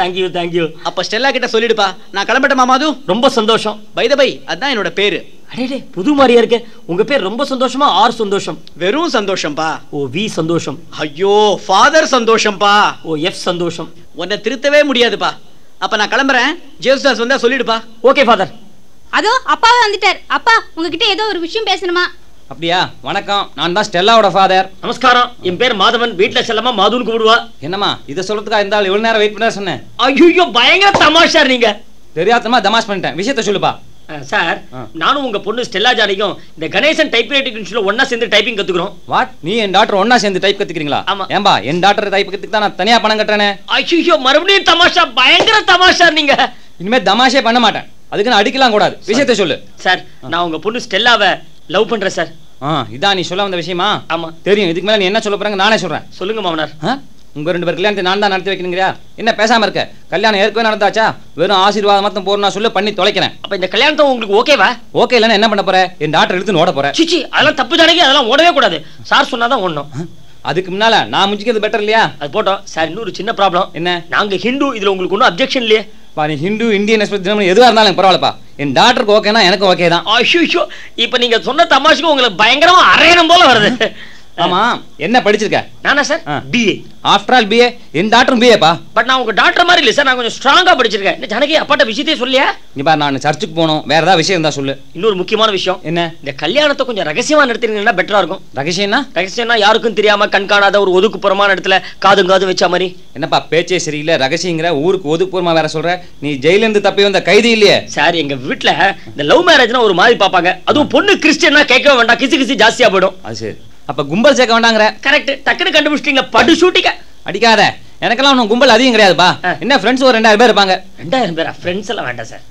தேங்க்யூ தேங்க்யூ அப்ப ஸ்டெல்லா கிட்ட சொல்லிடுப்பா. நான் கிளம்பட்டமா மாது? ரொம்ப சந்தோஷம். பை த பை அதான் என்னோட பேரு. அடேடே புது மாதிரியா இருக்கு. உங்க பேர் ரொம்ப சந்தோஷமா ஆர் சந்தோஷம்? வெறும் சந்தோஷம்பா. ஓ வி சந்தோஷம். ஐயோ ஃபாதர் சந்தோஷம்பா. ஓ எஃப் சந்தோஷம். உன்னை திருத்தவே முடியாதுப்பா. அப்ப நான் கிளம்புறேன். ஜேசுதாஸ் வந்தா சொல்லிடுப்பா. Okay father. அதோ அப்பாவே வந்துட்டார். அப்பா உங்ககிட்ட ஏதோ ஒரு விஷயம் பேசணுமா? அப்படியா? வணக்கம். நான் தான் ஸ்டெல்லாவோட ஃபாதர். நமஸ்காரம். என் பேர் மாதவன். வீட்ல செல்லமா மாதுன்னு கூப்பிடுவா. என்னம்மா இதை சொல்றதுக்கா இருந்தாலும் இவ்வளவு நேரம் வெயிட் பண்ண சொன்னேன். ஐயோ பயங்கர தமாஷா நீங்க. தெரியாதமா தமாஷ் பண்ணிட்டேன். விஷயத்த சொல்லுப்பா. சார். நானும் உங்க பொண்ணு ஸ்டெல்லா ஜானிக்கும் இந்த கணேசன் டைப்ரைட்டிங் இன்ஸ்டியூட்ல ஒண்ணா சேர்ந்து டைப்பிங் கத்துக்கிறோம். வாட் நீ என் டாக்டர் ஒண்ணா சேர்ந்து டைப் கத்துக்கிறீங்களா? ஆமா. ஏன்பா என் டாக்டர் டைப் கத்துக்கு தான் நான் தனியா பணம் கட்டுறேனே? ஐயோ மறுபடியும் தமாஷா பயங்கர தமாஷா நீங்க. இனிமே தமாஷே பண்ண மாட்டேன். அதுக்கு நான் அடிக்கலாம் கூடாது. விஷயத்த சொல்லு. சார் நான் உங்க பொண்ணு ஸ்டெல்லாவை லவ் பண்றேன் சார். இதான் நீ சொல்ல வந்த விஷயமா? ஆமா. தெரியும். இதுக்கு மேல நீ என்ன சொல்ல போறாங்க நானே சொல்றேன். சொல்லுங்க மாமனார். ஆ? உங்க ரெண்டு பேர் கல்யாணத்தை நான் தான் நடத்தி வைக்கணுங்கிறியா? என்ன பேசாம இருக்க? கல்யாணம் ஏற்கனவே நடந்தாச்சா? வெறும் ஆசீர்வாதம் மட்டும் போறேன் நான் சொல்ல பண்ணி தொலைக்கிறேன். அப்ப இந்த கல்யாணத்தை உங்களுக்கு ஓகேவா ஓகே இல்லைன்னா என்ன பண்ண போற? என் டாக்டர் இழுத்து ஓட போற. சிச்சி அதெல்லாம் தப்பு ஜானகி அதெல்லாம் ஓடவே கூடாது. சார் சொன்னாதான் ஒண்ணும் அதுக்கு முன்னால நான் முடிஞ்சிக்கிறது பெட்டர் இல்லையா? அது போட்டோம். சார் இன்னொரு சின்ன ப்ராப்ளம் என்ன? நாங்க ஹிந்து இதுல உங்களுக்கு ஒன்றும் அப்ஜெக்ஷன் இல்லையே. பா நீ ஹிந்து இந்தியன் எக்ஸ்பிரஸ் ஜெர்மனி எதுவா இருந்தாலும் பரவாயில்லப்பா. என் டாக்டருக்கு ஓகேனா எனக்கு ஓகே தான். இப்ப நீங்க சொன்ன தமாஷுக்கு உங்களுக்கு பயங்கரமா அரையணும் போல வருது. ஆமா. என்ன படிச்சிருக்க? நானா sir. BA after all BA என் டாக்டரும் பிஏப்பா பட் நான் உங்க டாக்டர் மாதிரி இல்ல சார் நான் கொஞ்சம் ஸ்ட்ராங்கா படிச்சிருக்கேன். என்ன ஜானகி அப்பாட்ட விஷயத்தையே சொல்லியா? இங்க பாரு நான் சர்ச்சுக்கு போகணும். வேற ஏதாவது விஷயம் இருந்தா சொல்லு. இன்னொரு முக்கியமான விஷயம். என்ன? இந்த கல்யாணத்தை கொஞ்சம் ரகசியமா நடத்திருந்தீங்கன்னா பெட்டரா இருக்கும். ரகசியம்னா? ரகசியம்னா யாருக்கும் தெரியாம கண்காணாத ஒரு ஒதுக்குப்புறமான இடத்துல காதும் காதும் வச்ச மாதிரி. என்னப்பா பேச்சே சரியில்லை. ரகசியங்கிற ஊருக்கு ஒதுக்குப்புறமா வேற சொல்ற. நீ ஜெயில இருந்து தப்பி வந்த கைதி இல்லையே. சார் எங்க வீட்ல இந்த லவ் மேரேஜ்னா ஒரு மாதிரி பாப்பாங்க அதுவும் பொண்ணு கிறிஸ்டியனா கேட்கவே வேண்டாம். கிசு கிசு ஜாஸ்தியா போயிடும். அது சரி. அப்ப கும்பல் சேர்க்க வேண்டாங்கிற. கரெக்ட் டக்குன்னு கண்டுபிடிச்சிட்டீங்களா படு ஷூட்டிங்க அடிக்காத. எனக்கெல்லாம் ஒன்றும் கும்பல் அதிகம் கிடையாதுப்பா. என்ன ஃப்ரெண்ட்ஸ் ஒரு ரெண்டாயிரம் பேர் இருப்பாங்க. ரெண்டாயிரம் பேரா? ஃப்ரெண்ட்ஸ் எல்லாம் வேண்டாம் சார்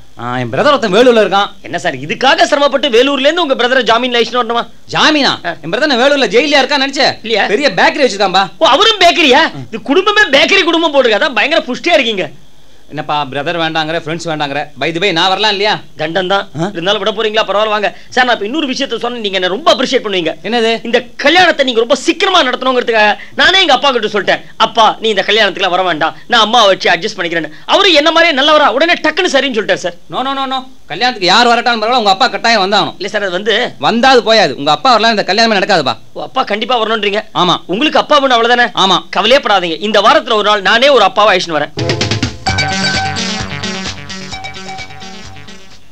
என் பிரதர் ஒருத்தன் வேலூர்ல இருக்கான். என்ன சார் இதுக்காக சிரமப்பட்டு வேலூர்ல இருந்து உங்க பிரதரை ஜாமீன் லைசன் வரணுமா? ஜாமீனா. என் பிரதர் வேலூர்ல ஜெயிலியா இருக்கான் நினைச்சே. இல்லையா? பெரிய பேக்கரி வச்சிருக்கான்பா ஓ அவரும் பேக்கரியா இது குடும்பமே பேக்கரி குடும்பம் போட்டுருக்க? அதான் பயங்கர புஷ்டியா இருக்கீங்க. என்னப்பா பிரதர் வேண்டாங்கிற ஃப்ரெண்ட்ஸ் வேண்டாங்கிற? பை தி பை நான் வரலாம் இல்லையா? தண்டம் தான்? இருந்தாலும் விட போறீங்களா? பரவாயில்ல வாங்க. சார் நான் இப்ப இன்னொரு விஷயத்த சொன்ன நீங்க என்ன ரொம்ப அப்ரிஷியேட் பண்ணுவீங்க. என்னது? இந்த கல்யாணத்தை நீங்க ரொம்ப சீக்கிரமா நடத்தணுங்கிறதுக்காக நானே எங்க அப்பா கிட்ட சொல்லிட்டேன். அப்பா நீ இந்த கல்யாணத்துக்குலாம் வர வேண்டாம். நான் அம்மா வச்சு அட்ஜஸ்ட் பண்ணிக்கிறேன் அவரு என்ன மாதிரியே நல்லவரா? உடனே டக்குன்னு சரின்னு சொல்லிட்டார் sir. No no no no கல்யாணத்துக்கு யார் வரட்டாலும் பரவாயில்ல உங்க அப்பா கட்டாயம் வந்தாகணும். இல்ல சார் அது வந்து வந்தாது போயாது. உங்க அப்பா வரலாம் இந்த கல்யாணமே நடக்காதுப்பா. அப்பா கண்டிப்பா வரணும்ன்றீங்க. ஆமா. உங்களுக்கு அப்பா வேணும் அவ்வளவுதானே? ஆமா. கவலையே படாதீங்க. இந்த வாரத்துல ஒரு நாள் நானே ஒரு அப்பாவை அழிச்சுன்னு வரேன்.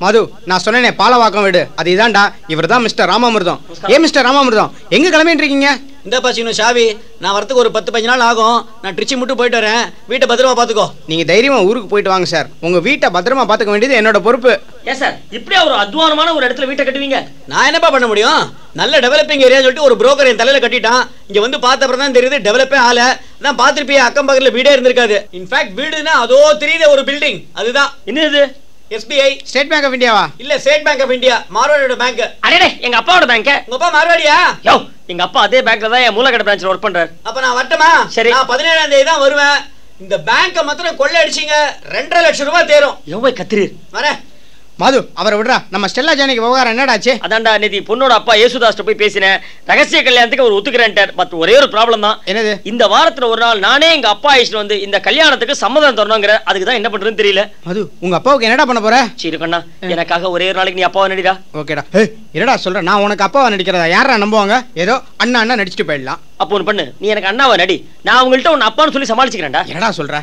மது நான் சொன்னேனே பாலவாக்கம் வீடு. அது இதான்டா. இவர் தான் மிஸ்டர் ராமாமிர்தம் ஏன் மிஸ்டர் ராமாமிர்தம்? எங்க கிளம்பிட்டு இருக்கீங்க இந்த பாச்சிக்கணும் ஷாவி. நான் வரத்துக்கு ஒரு பத்து பதினஞ்சு நாள் ஆகும். நான் ட்ரிச்சி மட்டும் போயிட்டு வரேன். வீட்டை பத்திரமா பாத்துக்கோ நீங்க தைரியமா ஊருக்கு போயிட்டு வாங்க சார் உங்க வீட்டை பத்திரமா பாத்துக்க வேண்டியது என்னோட பொறுப்பு. ஏன் சார் இப்படியா ஒரு அத்வானமான ஒரு இடத்துல வீட்டை கட்டுவீங்க? நான் என்னப்பா பண்ண முடியும்? நல்ல டெவலப்பிங் ஏரியா சொல்லிட்டு ஒரு புரோக்கர் என் தலையில கட்டிட்டான். இங்க வந்து பார்த்த அப்புறம் தான் தெரியுது டெவலப்பே ஆல தான் பார்த்திருப்பிய அக்கம் பக்கத்துல வீடே இருந்திருக்காது. இன்ஃபேக்ட் வீடுனா அதோ தெரியுத ஒரு பில்டிங் அதுதான். என்ன இது? எஸ்பிஐ ஸ்டேட் பேங்க் ஆஃப் இந்தியாவா இல்ல ஸ்டேட் பேங்க் ஆஃப் இந்தியா மார்வாடியோட பேங்க் அடே எங்க அப்பாவோட பேங்க உங்க அப்பா மார்வாடியா? யோ எங்க அப்பா அதே பேங்க்ல தான் என் மூலக்கடை பிரான்ச்ல ஒர்க் பண்றாரு. அப்ப நான் வரட்டுமா? சரி. நான் பதினேழாம் தேதி தான் வருவேன். இந்த பேங்க மாத்திரம் கொள்ளை அடிச்சீங்க. ரெண்டரை லட்சம் ரூபாய் தேரும். எவ்வளவு கத்திரீர் வரேன். மது அவரை விடுறா. நம்ம ஸ்டெல்லா ஜானிக்கு விவகாரம் என்னடாச்சு? அதான்டா நேத்தி பொண்ணோட அப்பா ஏசுதாஸ்ட்ட போய் பேசினேன். ரகசிய கல்யாணத்துக்கு அவர் ஒத்துக்கிறேன்ட்டார். பட் ஒரே ஒரு ப்ராப்ளம் தான். என்னது? இந்த வாரத்துல ஒரு நாள் நானே எங்க அப்பா அழைச்சிட்டு வந்து இந்த கல்யாணத்துக்கு சம்மதம் தரணுங்கிற அதுக்கு தான் என்ன பண்றதுன்னு தெரியல. மது உங்க அப்பாவுக்கு என்னடா பண்ண போற? சரி கண்ணா. எனக்காக ஒரே ஒரு நாளைக்கு நீ அப்பாவை நடிடா. ஓகேடா. என்னடா சொல்ற? நான் உனக்கு அப்பாவை நடிக்கிறதா? யாரா நம்புவாங்க? ஏதோ அண்ணா அண்ணா நடிச்சுட்டு போயிடலாம். அப்போ ஒன்று பண்ணு. நீ எனக்கு அண்ணாவை நடி. நான் உங்கள்கிட்ட உன் அப்பான்னு சொல்லி சமாளிச்சுக்கிறேன்டா. என்னடா சொல்ற?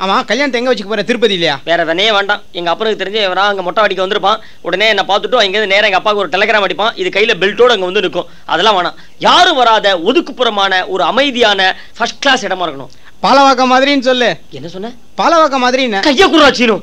ஆமா கல்யாணத்தை எங்க வச்சுக்க போற? திருப்பதி இல்லையா? வேற வேணையே வேண்டாம். எங்க அப்பனுக்கு தெரிஞ்சு இவரா அங்க மொட்டை அடிக்க வந்திருப்பான். உடனே என்ன பார்த்துட்டு அங்கேருந்து நேரா எங்க அப்பாவுக்கு ஒரு டெலகிராம் அடிப்பான். இது கையில பெல்ட்டோட அங்க வந்து நிற்கும். அதெல்லாம் வேணாம். யாரும் வராத ஒதுக்குப்புறமான ஒரு அமைதியான ஃபர்ஸ்ட் கிளாஸ் இடமா இருக்கணும். பாலவாக்கம் மாதிரின்னு சொல்லு. என்ன சொன்ன? பாலவாக்கம் மாதிரின்னு. கைய குறாச்சினும்